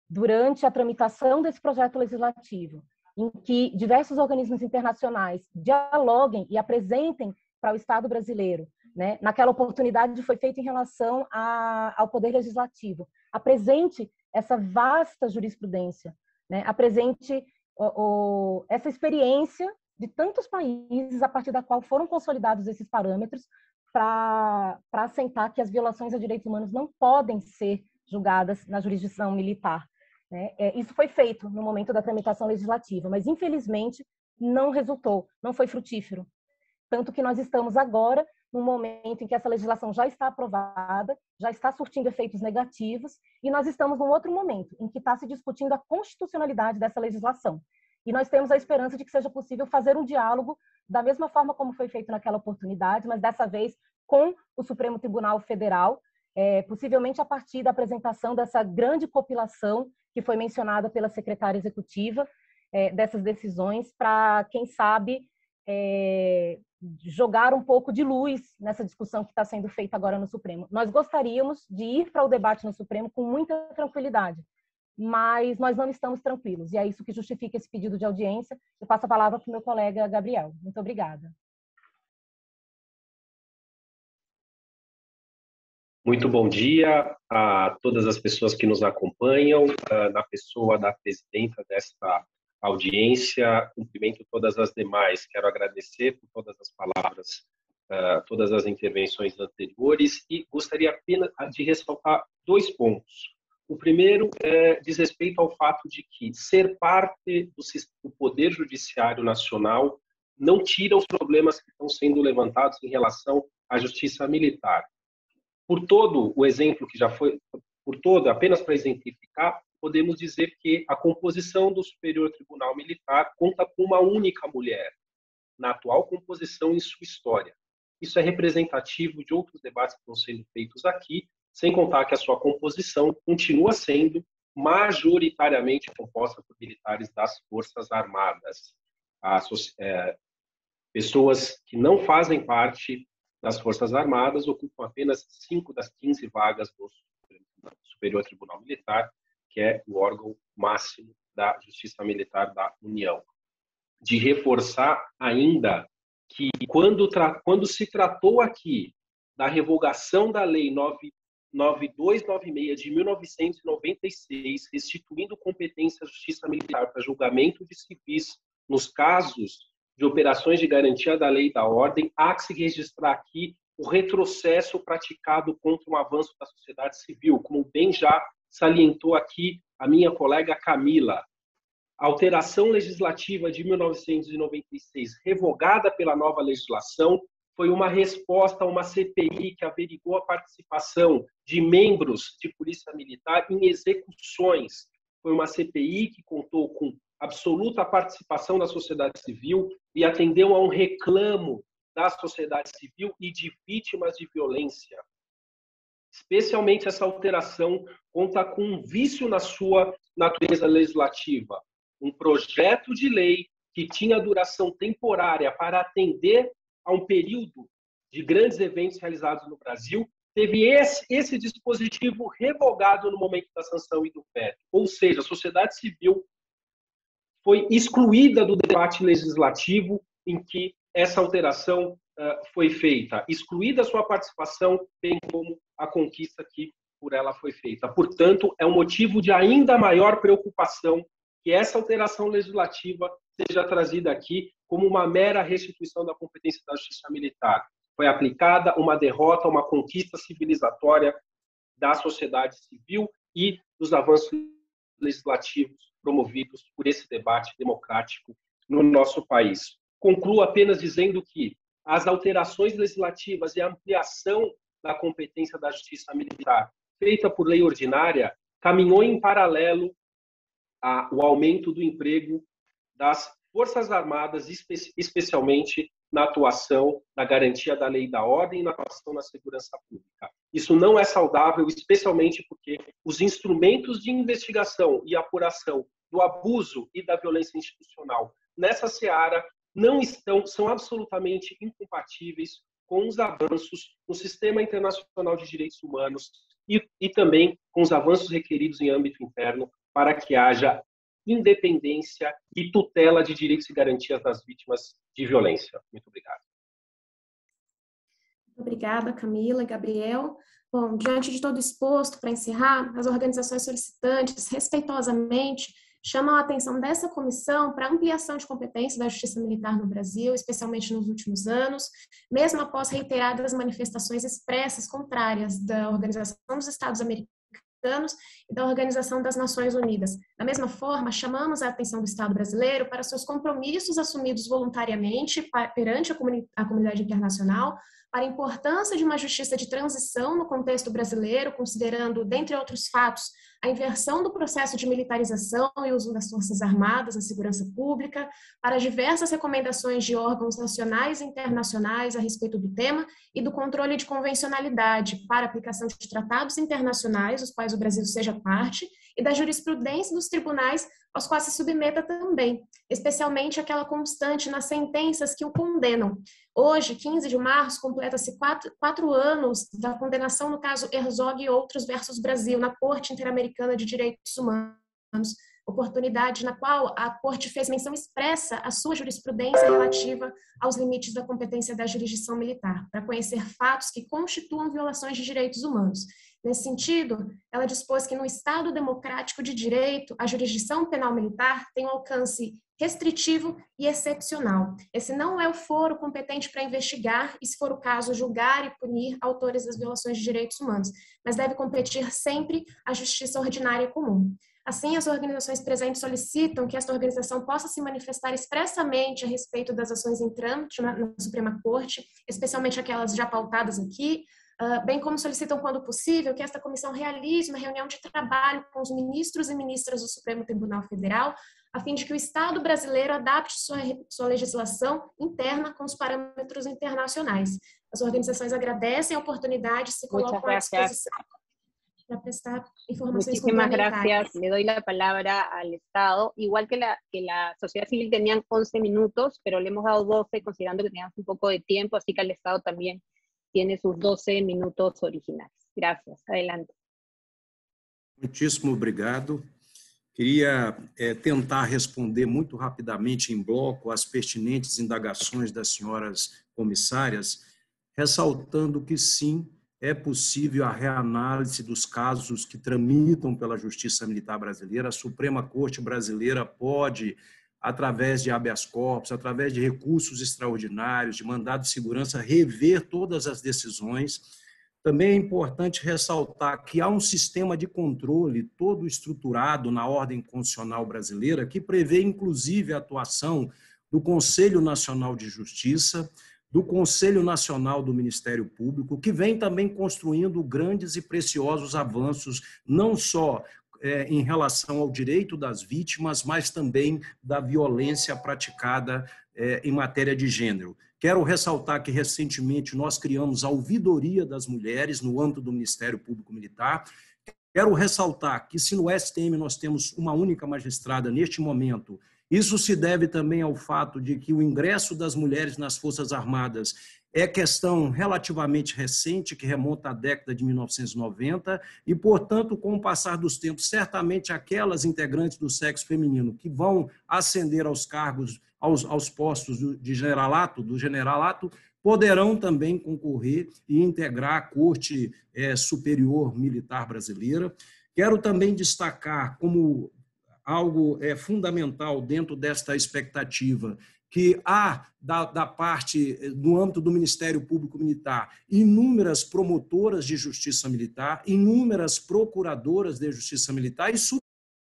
durante a tramitação desse projeto legislativo, em que diversos organismos internacionais dialoguem e apresentem para o Estado brasileiro, né? Naquela oportunidade foi feito em relação a, ao poder legislativo. Apresente essa vasta jurisprudência, né? Apresente o, o, essa experiência de tantos países a partir da qual foram consolidados esses parâmetros para assentar que as violações a direitos humanos não podem ser julgadas na jurisdição militar, né? É, isso foi feito no momento da tramitação legislativa, mas infelizmente não resultou, não foi frutífero. Tanto que nós estamos agora no momento em que essa legislação já está aprovada, já está surtindo efeitos negativos, e nós estamos num outro momento em que está se discutindo a constitucionalidade dessa legislação. E nós temos a esperança de que seja possível fazer um diálogo da mesma forma como foi feito naquela oportunidade, mas dessa vez com o Supremo Tribunal Federal, é, possivelmente a partir da apresentação dessa grande compilação que foi mencionada pela secretária executiva é, dessas decisões, para, quem sabe, é, jogar um pouco de luz nessa discussão que está sendo feita agora no Supremo. Nós gostaríamos de ir para o debate no Supremo com muita tranquilidade, mas nós não estamos tranquilos, e é isso que justifica esse pedido de audiência. Eu passo a palavra para o meu colega Gabriel. Muito obrigada. Muito bom dia a todas as pessoas que nos acompanham, na pessoa da presidenta desta audiência, cumprimento todas as demais. Quero agradecer por todas as palavras, todas as intervenções anteriores e gostaria apenas de ressaltar dois pontos. O primeiro é, diz respeito ao fato de que ser parte do Poder Judiciário Nacional não tira os problemas que estão sendo levantados em relação à justiça militar. Por todo o exemplo que já foi, por todo, apenas para exemplificar, podemos dizer que a composição do Superior Tribunal Militar conta com uma única mulher na atual composição em sua história. isso é representativo de outros debates que estão sendo feitos aqui, sem contar que a sua composição continua sendo majoritariamente composta por militares das Forças Armadas. As, é, pessoas que não fazem parte das Forças Armadas ocupam apenas 5 das 15 vagas do Superior Tribunal Militar, que é o órgão máximo da Justiça Militar da União. De reforçar ainda que quando, quando se tratou aqui da revogação da Lei 9, 9296 de 1996, restituindo competência à Justiça Militar para julgamento de civis nos casos de operações de garantia da lei e da ordem, há que se registrar aqui o retrocesso praticado contra um avanço da sociedade civil, como bem já salientou aqui a minha colega Camila. A alteração legislativa de 1996, revogada pela nova legislação, foi uma resposta a uma CPI que averigou a participação de membros de Polícia Militar em execuções. Foi uma CPI que contou com absoluta participação da sociedade civil e atendeu a um reclamo da sociedade civil e de vítimas de violência. Especialmente essa alteração conta com um vício na sua natureza legislativa, um projeto de lei que tinha duração temporária para atender a um período de grandes eventos realizados no Brasil, teve esse, esse dispositivo revogado no momento da sanção e do veto. Ou seja, a sociedade civil foi excluída do debate legislativo em que essa alteração uh, foi feita, excluída a sua participação, bem como a conquista que por ela foi feita. Portanto, é um motivo de ainda maior preocupação que essa alteração legislativa seja trazida aqui como uma mera restituição da competência da justiça militar. Foi aplicada uma derrota, uma conquista civilizatória da sociedade civil e dos avanços legislativos promovidos por esse debate democrático no nosso país. Concluo apenas dizendo que as alterações legislativas e a ampliação da competência da justiça militar feita por lei ordinária caminhou em paralelo ao aumento do emprego das Forças Armadas, especialmente na atuação na garantia da lei e da ordem e na atuação na segurança pública. Isso não é saudável, especialmente porque os instrumentos de investigação e apuração do abuso e da violência institucional nessa seara não estão, são absolutamente incompatíveis com os avanços no sistema internacional de direitos humanos e, e também com os avanços requeridos em âmbito interno para que haja independência e tutela de direitos e garantias das vítimas de violência. Muito obrigado. Obrigada, Camila, Gabriel. Bom, diante de todo exposto, para encerrar, as organizações solicitantes, respeitosamente, chamam a atenção dessa comissão para a ampliação de competência da Justiça Militar no Brasil, especialmente nos últimos anos, mesmo após reiteradas manifestações expressas contrárias da Organização dos Estados Americanos e da Organização das Nações Unidas. Da mesma forma, chamamos a atenção do Estado brasileiro para seus compromissos assumidos voluntariamente perante a comunidade internacional para a importância de uma justiça de transição no contexto brasileiro, considerando, dentre outros fatos, a inversão do processo de militarização e uso das Forças Armadas na segurança pública, para diversas recomendações de órgãos nacionais e internacionais a respeito do tema e do controle de convencionalidade para aplicação de tratados internacionais, os quais o Brasil seja parte, e da jurisprudência dos tribunais aos quais se submeta também, especialmente aquela constante nas sentenças que o condenam. Hoje, 15 de março, completa-se quatro, quatro anos da condenação no caso Herzog e outros versus Brasil, na Corte Interamericana de Direitos Humanos, oportunidade na qual a Corte fez menção expressa à sua jurisprudência relativa aos limites da competência da jurisdição militar, para conhecer fatos que constituam violações de direitos humanos Nesse sentido, ela dispôs que no Estado democrático de direito, a jurisdição penal militar tem um alcance restritivo e excepcional. Esse não é o foro competente para investigar e, se for o caso, julgar e punir autores das violações de direitos humanos, mas deve competir sempre à justiça ordinária comum. Assim, as organizações presentes solicitam que esta organização possa se manifestar expressamente a respeito das ações em trâmite na, Suprema Corte, especialmente aquelas já pautadas aqui, bem como solicitam, quando possível, que esta comissão realize uma reunião de trabalho com os ministros e ministras do Supremo Tribunal Federal, a fim de que o Estado brasileiro adapte sua, sua legislação interna com os parâmetros internacionais. As organizações agradecem a oportunidade e se colocam à disposição para prestar informações Muchísimas gracias. Le doy la palabra al Estado. Igual que la, que la sociedad civil tenían 11 minutos, pero le hemos dado 12 considerando que teníamos un poco de tiempo, así que el Estado también tiene sus 12 minutos originales. Gracias. Adelante. Muitíssimo obrigado. Queria é, tentar responder muito rapidamente em bloco as pertinentes indagações das senhoras comissárias, ressaltando que sim, é possível a reanálise dos casos que tramitam pela Justiça Militar Brasileira. A Suprema Corte Brasileira pode, através de habeas corpus, através de recursos extraordinários, de mandado de segurança, rever todas as decisões. Também é importante ressaltar que há um sistema de controle todo estruturado na ordem constitucional brasileira que prevê, inclusive, a atuação do Conselho Nacional de Justiça, do Conselho Nacional do Ministério Público, que vem também construindo grandes e preciosos avanços, não só é, em relação ao direito das vítimas, mas também da violência praticada é, em matéria de gênero. Quero ressaltar que recentemente nós criamos a ouvidoria das mulheres no âmbito do Ministério Público Militar. Quero ressaltar que se no STM nós temos uma única magistrada neste momento isso se deve também ao fato de que o ingresso das mulheres nas Forças Armadas é questão relativamente recente, que remonta à década de 1990, e, portanto, com o passar dos tempos, certamente aquelas integrantes do sexo feminino que vão ascender aos cargos, aos, aos postos de generalato, do generalato, poderão também concorrer e integrar a Corte é, Superior Militar Brasileira. Quero também destacar, como algo é, fundamental dentro desta expectativa, que há, da, da parte, do âmbito do Ministério Público Militar, inúmeras promotoras de justiça militar, inúmeras procuradoras de justiça militar e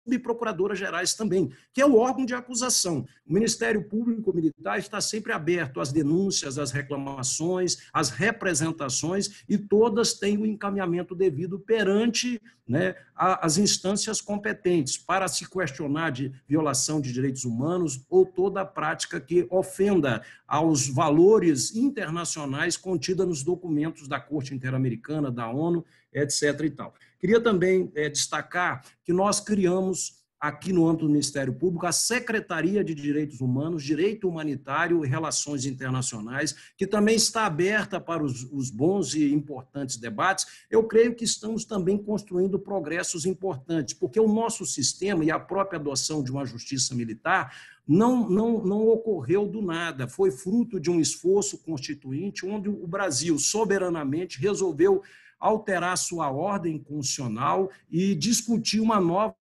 subprocuradoras gerais também, que é o órgão de acusação. O Ministério Público Militar está sempre aberto às denúncias, às reclamações, às representações, e todas têm o encaminhamento devido perante né, as instâncias competentes para se questionar de violação de direitos humanos ou toda prática que ofenda aos valores internacionais contidos nos documentos da Corte Interamericana, da ONU, etc. E tal. Queria também é, destacar que nós criamos aqui no âmbito do Ministério Público, a Secretaria de Direitos Humanos, Direito Humanitário e Relações Internacionais, que também está aberta para os, os, bons e importantes debates. Eu creio que estamos também construindo progressos importantes, porque o nosso sistema e a própria adoção de uma justiça militar não, não, não ocorreu do nada, foi fruto de um esforço constituinte, onde o Brasil soberanamente resolveu alterar sua ordem constitucional e discutir uma nova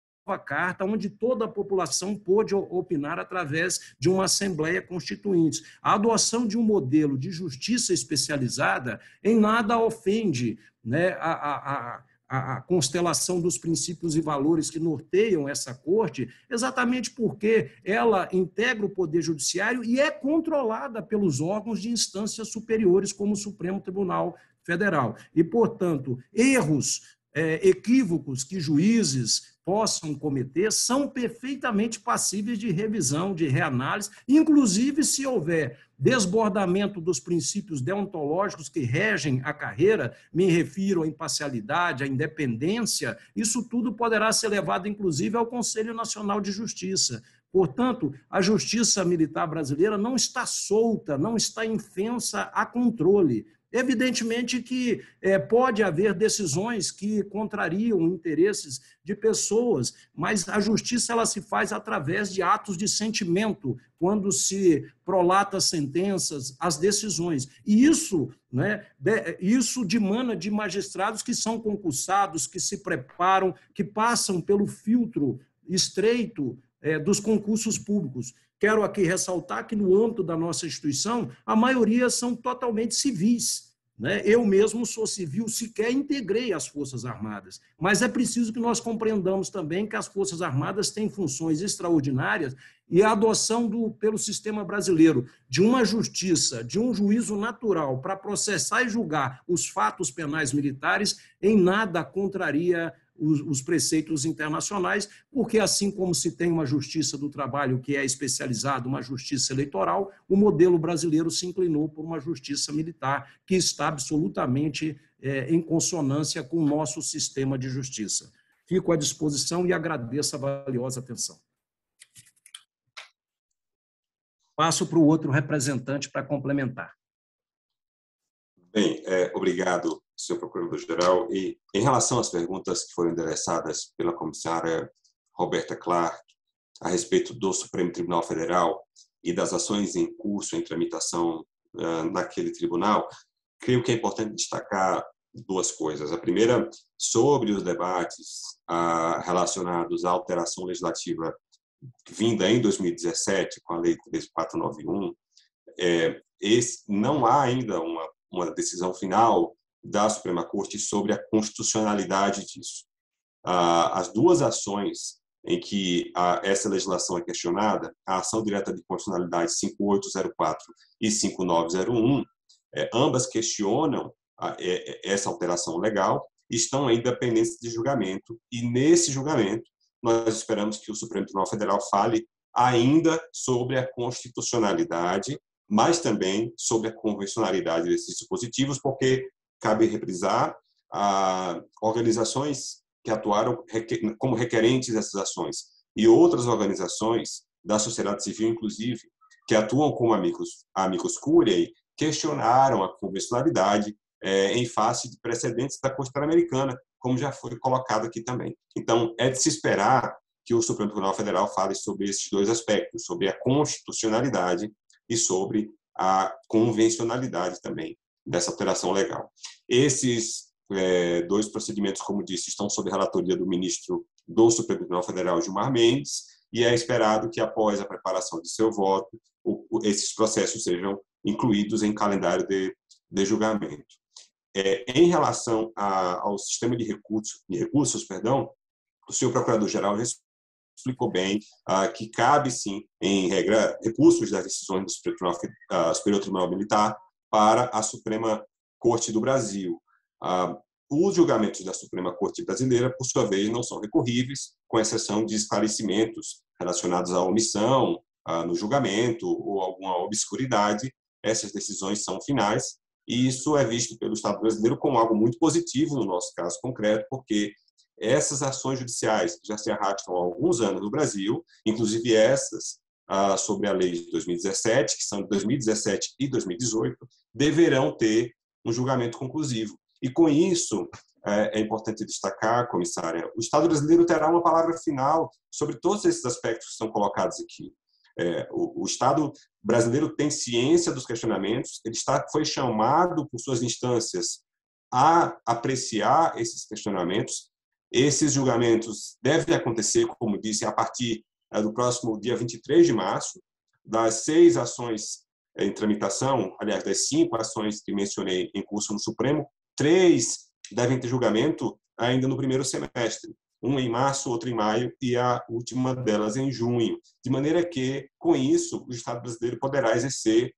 carta onde toda a população pôde opinar através de uma assembleia constituinte. A adoção de um modelo de justiça especializada em nada ofende né, a, a, a, a constelação dos princípios e valores que norteiam essa corte, exatamente porque ela integra o poder judiciário e é controlada pelos órgãos de instâncias superiores, como o Supremo Tribunal Federal. E, portanto, erros, é, equívocos que juízes possam cometer são perfeitamente passíveis de revisão, de reanálise, inclusive se houver desbordamento dos princípios deontológicos que regem a carreira, me refiro à imparcialidade, à independência, isso tudo poderá ser levado, inclusive, ao Conselho Nacional de Justiça. Portanto, a justiça militar brasileira não está solta, não está infensa a controle. Evidentemente que é, pode haver decisões que contrariam interesses de pessoas, mas a justiça ela se faz através de atos de sentimento, quando se prolata sentenças, as decisões. E isso, né, isso dimana de magistrados que são concursados, que se preparam, que passam pelo filtro estreito é, dos concursos públicos. Quero aqui ressaltar que, no âmbito da nossa instituição, a maioria são totalmente civis. Né? Eu mesmo sou civil, sequer integrei as Forças Armadas. Mas é preciso que nós compreendamos também que as Forças Armadas têm funções extraordinárias e a adoção do, pelo sistema brasileiro de uma justiça, de um juízo natural para processar e julgar os fatos penais militares, em nada contraria os, os, preceitos internacionais, porque assim como se tem uma justiça do trabalho que é especializada, uma justiça eleitoral, o modelo brasileiro se inclinou por uma justiça militar que está absolutamente é, em consonância com o nosso sistema de justiça. Fico à disposição e agradeço a valiosa atenção. Passo para o outro representante para complementar. Bem, é, obrigado, senhor Procurador-Geral. E em relação às perguntas que foram endereçadas pela comissária Roberta Clark a respeito do Supremo Tribunal Federal e das ações em curso, em tramitação uh, naquele tribunal, creio que é importante destacar duas coisas. A primeira, sobre os debates uh, relacionados à alteração legislativa vinda em 2017 com a Lei 3491, é, esse, não há ainda uma uma decisão final da Suprema Corte sobre a constitucionalidade disso. As duas ações em que essa legislação é questionada, a ação direta de constitucionalidade 5804 e 5901, é, ambas questionam essa alteração legal, estão ainda pendentes de julgamento, e nesse julgamento nós esperamos que o Supremo Tribunal Federal fale ainda sobre a constitucionalidade mas também sobre a convencionalidade desses dispositivos, porque cabe reprisar a organizações que atuaram como requerentes dessas ações e outras organizações da sociedade civil, inclusive, que atuam como amigos, amigos curiae, questionaram a convencionalidade é, em face de precedentes da Corte Interamericana, como já foi colocado aqui também. Então, é de se esperar que o Supremo Tribunal Federal fale sobre esses dois aspectos, sobre a constitucionalidade e sobre a convencionalidade também dessa alteração legal. Esses é, dois procedimentos, como disse, estão sob relatoria do ministro do Supremo Tribunal Federal, Gilmar Mendes, e é esperado que, após a preparação de seu voto, o, esses processos sejam incluídos em calendário de, de julgamento. É, em relação a, ao sistema de recursos, de recursos perdão, o senhor Procurador-Geral explicou bem ah, que cabe, sim, em regra, recursos das decisões do Superior Tribunal, ah, Superior Tribunal Militar para a Suprema Corte do Brasil. Ah, os julgamentos da Suprema Corte Brasileira, por sua vez, não são recorríveis, com exceção de esclarecimentos relacionados à omissão no julgamento ou alguma obscuridade. Essas decisões são finais e isso é visto pelo Estado brasileiro como algo muito positivo no nosso caso concreto, porque essas ações judiciais que já se arrastam há alguns anos no Brasil, inclusive essas ah, sobre a lei de 2017, que são de 2017 e 2018, deverão ter um julgamento conclusivo. E com isso, é, é importante destacar, comissária, o Estado brasileiro terá uma palavra final sobre todos esses aspectos que são colocados aqui. É, o, o, Estado brasileiro tem ciência dos questionamentos, ele está, foi chamado por suas instâncias a apreciar esses questionamentos esses julgamentos devem acontecer, como disse, a partir do próximo dia 23 de março. Das seis ações eh, em tramitação, aliás, das cinco ações que mencionei em curso no Supremo, três devem ter julgamento ainda no primeiro semestre. Um em março, outro em maio e a última delas em junho. De maneira que, com isso, o Estado brasileiro poderá exercer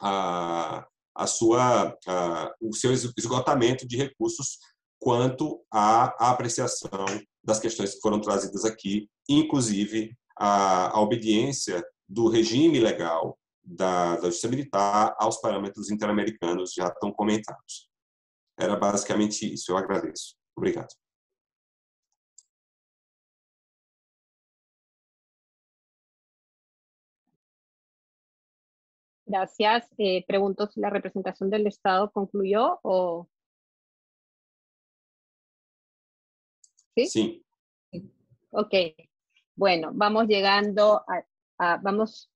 a, a sua, a, o seu esgotamento de recursos quanto à apreciação das questões que foram trazidas aqui, inclusive a, a obediência do regime legal da, da justiça militar aos parâmetros interamericanos já tão comentados. Era basicamente isso. Eu agradeço. Obrigado. Gracias. Eh, pregunto si la representación del Estado concluyó o ¿Sí? Ok. Bueno, vamos llegando a, vamos,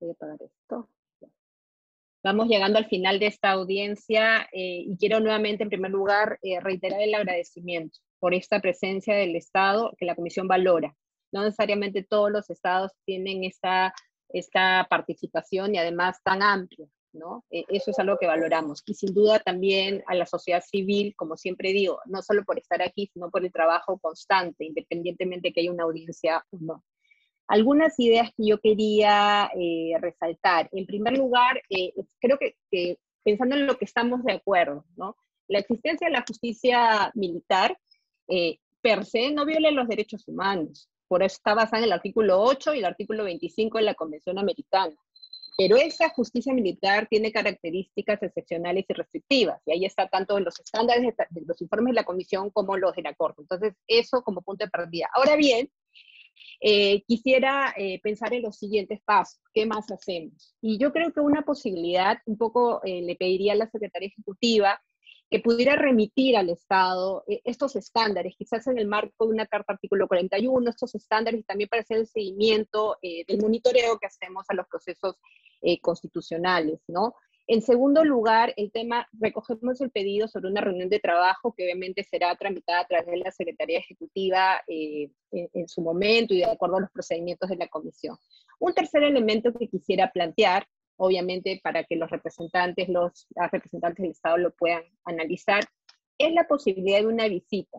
voy a apagar esto. Vamos llegando al final de esta audiencia eh, y quiero nuevamente, en primer lugar, eh, reiterar el agradecimiento por esta presencia del Estado que la Comisión valora. No necesariamente todos los estados tienen esta, esta participación y además tan amplia. ¿No? E, eso es algo que valoramos. Y sin duda también a la sociedad civil, como siempre digo, no solo por estar aquí, sino por el trabajo constante, independientemente de que haya una audiencia o no. Algunas ideas que yo quería eh, resaltar. En primer lugar, eh, creo que, pensando en lo que estamos de acuerdo, ¿no? La existencia de la justicia militar eh, per se no viola los derechos humanos. Por eso está basada en el artículo 8 y el artículo 25 de la Convención Americana. Pero esa justicia militar tiene características excepcionales y restrictivas, y ahí está tanto en los estándares de los informes de la Comisión como los de la Corte. Entonces, eso como punto de partida. Ahora bien, eh, quisiera eh, pensar en los siguientes pasos. ¿Qué más hacemos? Y yo creo que una posibilidad, un poco eh, le pediría a la Secretaría Ejecutiva, que pudiera remitir al Estado estos estándares, quizás en el marco de una carta artículo 41, estos estándares también para hacer el seguimiento del monitoreo que hacemos a los procesos constitucionales, ¿no? En segundo lugar, el tema, recogemos el pedido sobre una reunión de trabajo que obviamente será tramitada a través de la Secretaría Ejecutiva eh, en, su momento y de acuerdo a los procedimientos de la comisión. Un tercer elemento que quisiera plantear, obviamente para que los representantes, los representantes del Estado lo puedan analizar, es la posibilidad de una visita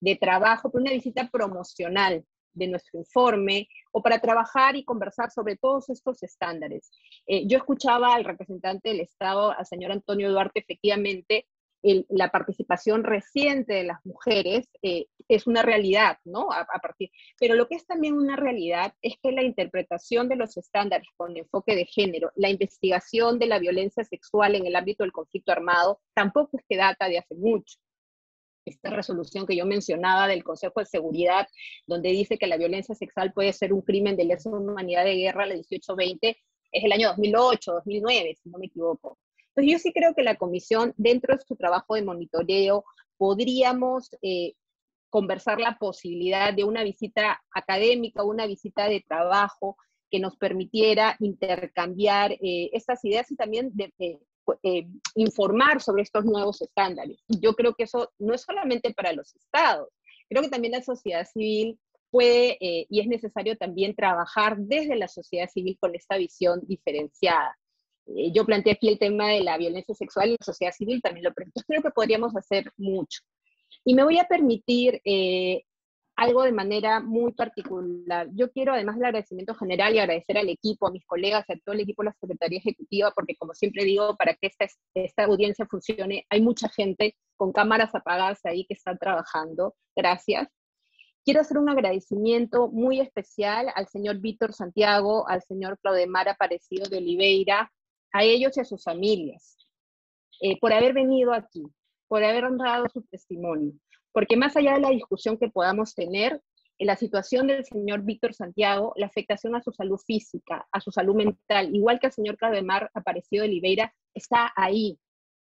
de trabajo, una visita promocional de nuestro informe o para trabajar y conversar sobre todos estos estándares. Eh, yo escuchaba al representante del Estado, al señor Antonio Duarte, efectivamente, la participación reciente de las mujeres eh, es una realidad, ¿no? A, partir, pero lo que es también una realidad es que la interpretación de los estándares con enfoque de género, la investigación de la violencia sexual en el ámbito del conflicto armado, tampoco es que data de hace mucho esta resolución que yo mencionaba del Consejo de Seguridad, donde dice que la violencia sexual puede ser un crimen de lesa humanidad de guerra, la 1820, es el año 2008, 2009, si no me equivoco. Entonces yo sí creo que la comisión, dentro de su trabajo de monitoreo, podríamos eh, conversar la posibilidad de una visita académica, una visita de trabajo que nos permitiera intercambiar eh, estas ideas y también eh, informar sobre estos nuevos estándares. yo creo que eso no es solamente para los estados, creo que también la sociedad civil puede y es necesario también trabajar desde la sociedad civil con esta visión diferenciada. Eh, yo planteé aquí el tema de la violencia sexual y la sociedad civil también lo planteé. Creo que podríamos hacer mucho. Y me voy a permitir algo de manera muy particular. Yo quiero, además del agradecimiento general y agradecer al equipo, a mis colegas, a todo el equipo de la Secretaría Ejecutiva, porque como siempre digo, para que esta, esta audiencia funcione, hay mucha gente con cámaras apagadas ahí que están trabajando. Gracias. Quiero hacer un agradecimiento muy especial al señor Víctor Santiago, al señor Claudemar Aparecido de Oliveira, a ellos y a sus familias, eh, por haber venido aquí, por haber honrado su testimonio porque más allá de la discusión que podamos tener, en la situación del señor Víctor Santiago, la afectación a su salud física, a su salud mental, igual que al señor Cademar aparecido de Oliveira, está ahí,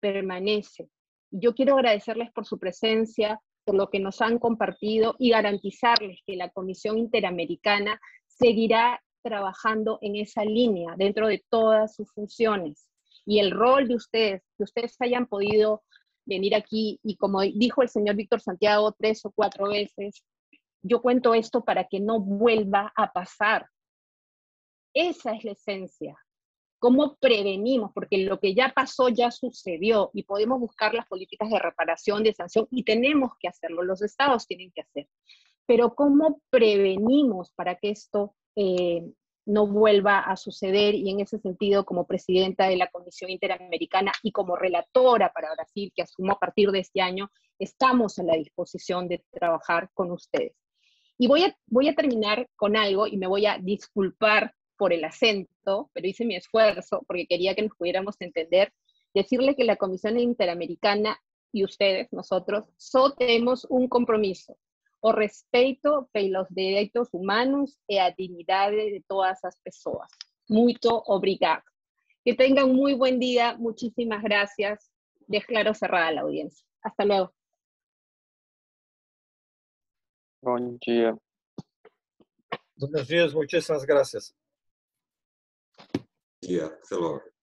permanece. Yo quiero agradecerles por su presencia, por lo que nos han compartido y garantizarles que la Comisión Interamericana seguirá trabajando en esa línea dentro de todas sus funciones. Y el rol de ustedes, que ustedes hayan podido venir aquí y como dijo el señor Víctor Santiago tres o cuatro veces, yo cuento esto para que no vuelva a pasar. Esa es la esencia. ¿Cómo prevenimos? Porque lo que ya pasó ya sucedió y podemos buscar las políticas de reparación, de sanción y tenemos que hacerlo, los estados tienen que hacer. Pero ¿cómo prevenimos para que esto eh, no vuelva a suceder y en ese sentido, como presidenta de la Comisión Interamericana y como relatora para Brasil, que asumo a partir de este año, estamos en la disposición de trabajar con ustedes. Y voy a, voy a terminar con algo y me voy a disculpar por el acento, pero hice mi esfuerzo porque quería que nos pudiéramos entender, decirle que la Comisión Interamericana y ustedes, nosotros, solo tenemos un compromiso, o respeito pelos derechos humanos y a dignidad de todas las personas. Muito obrigado. Que tengan muy buen día. Muchísimas gracias. Declaro cerrada la audiencia. Hasta luego. Buen día. Buenos días, muchísimas gracias. Yeah, hasta luego.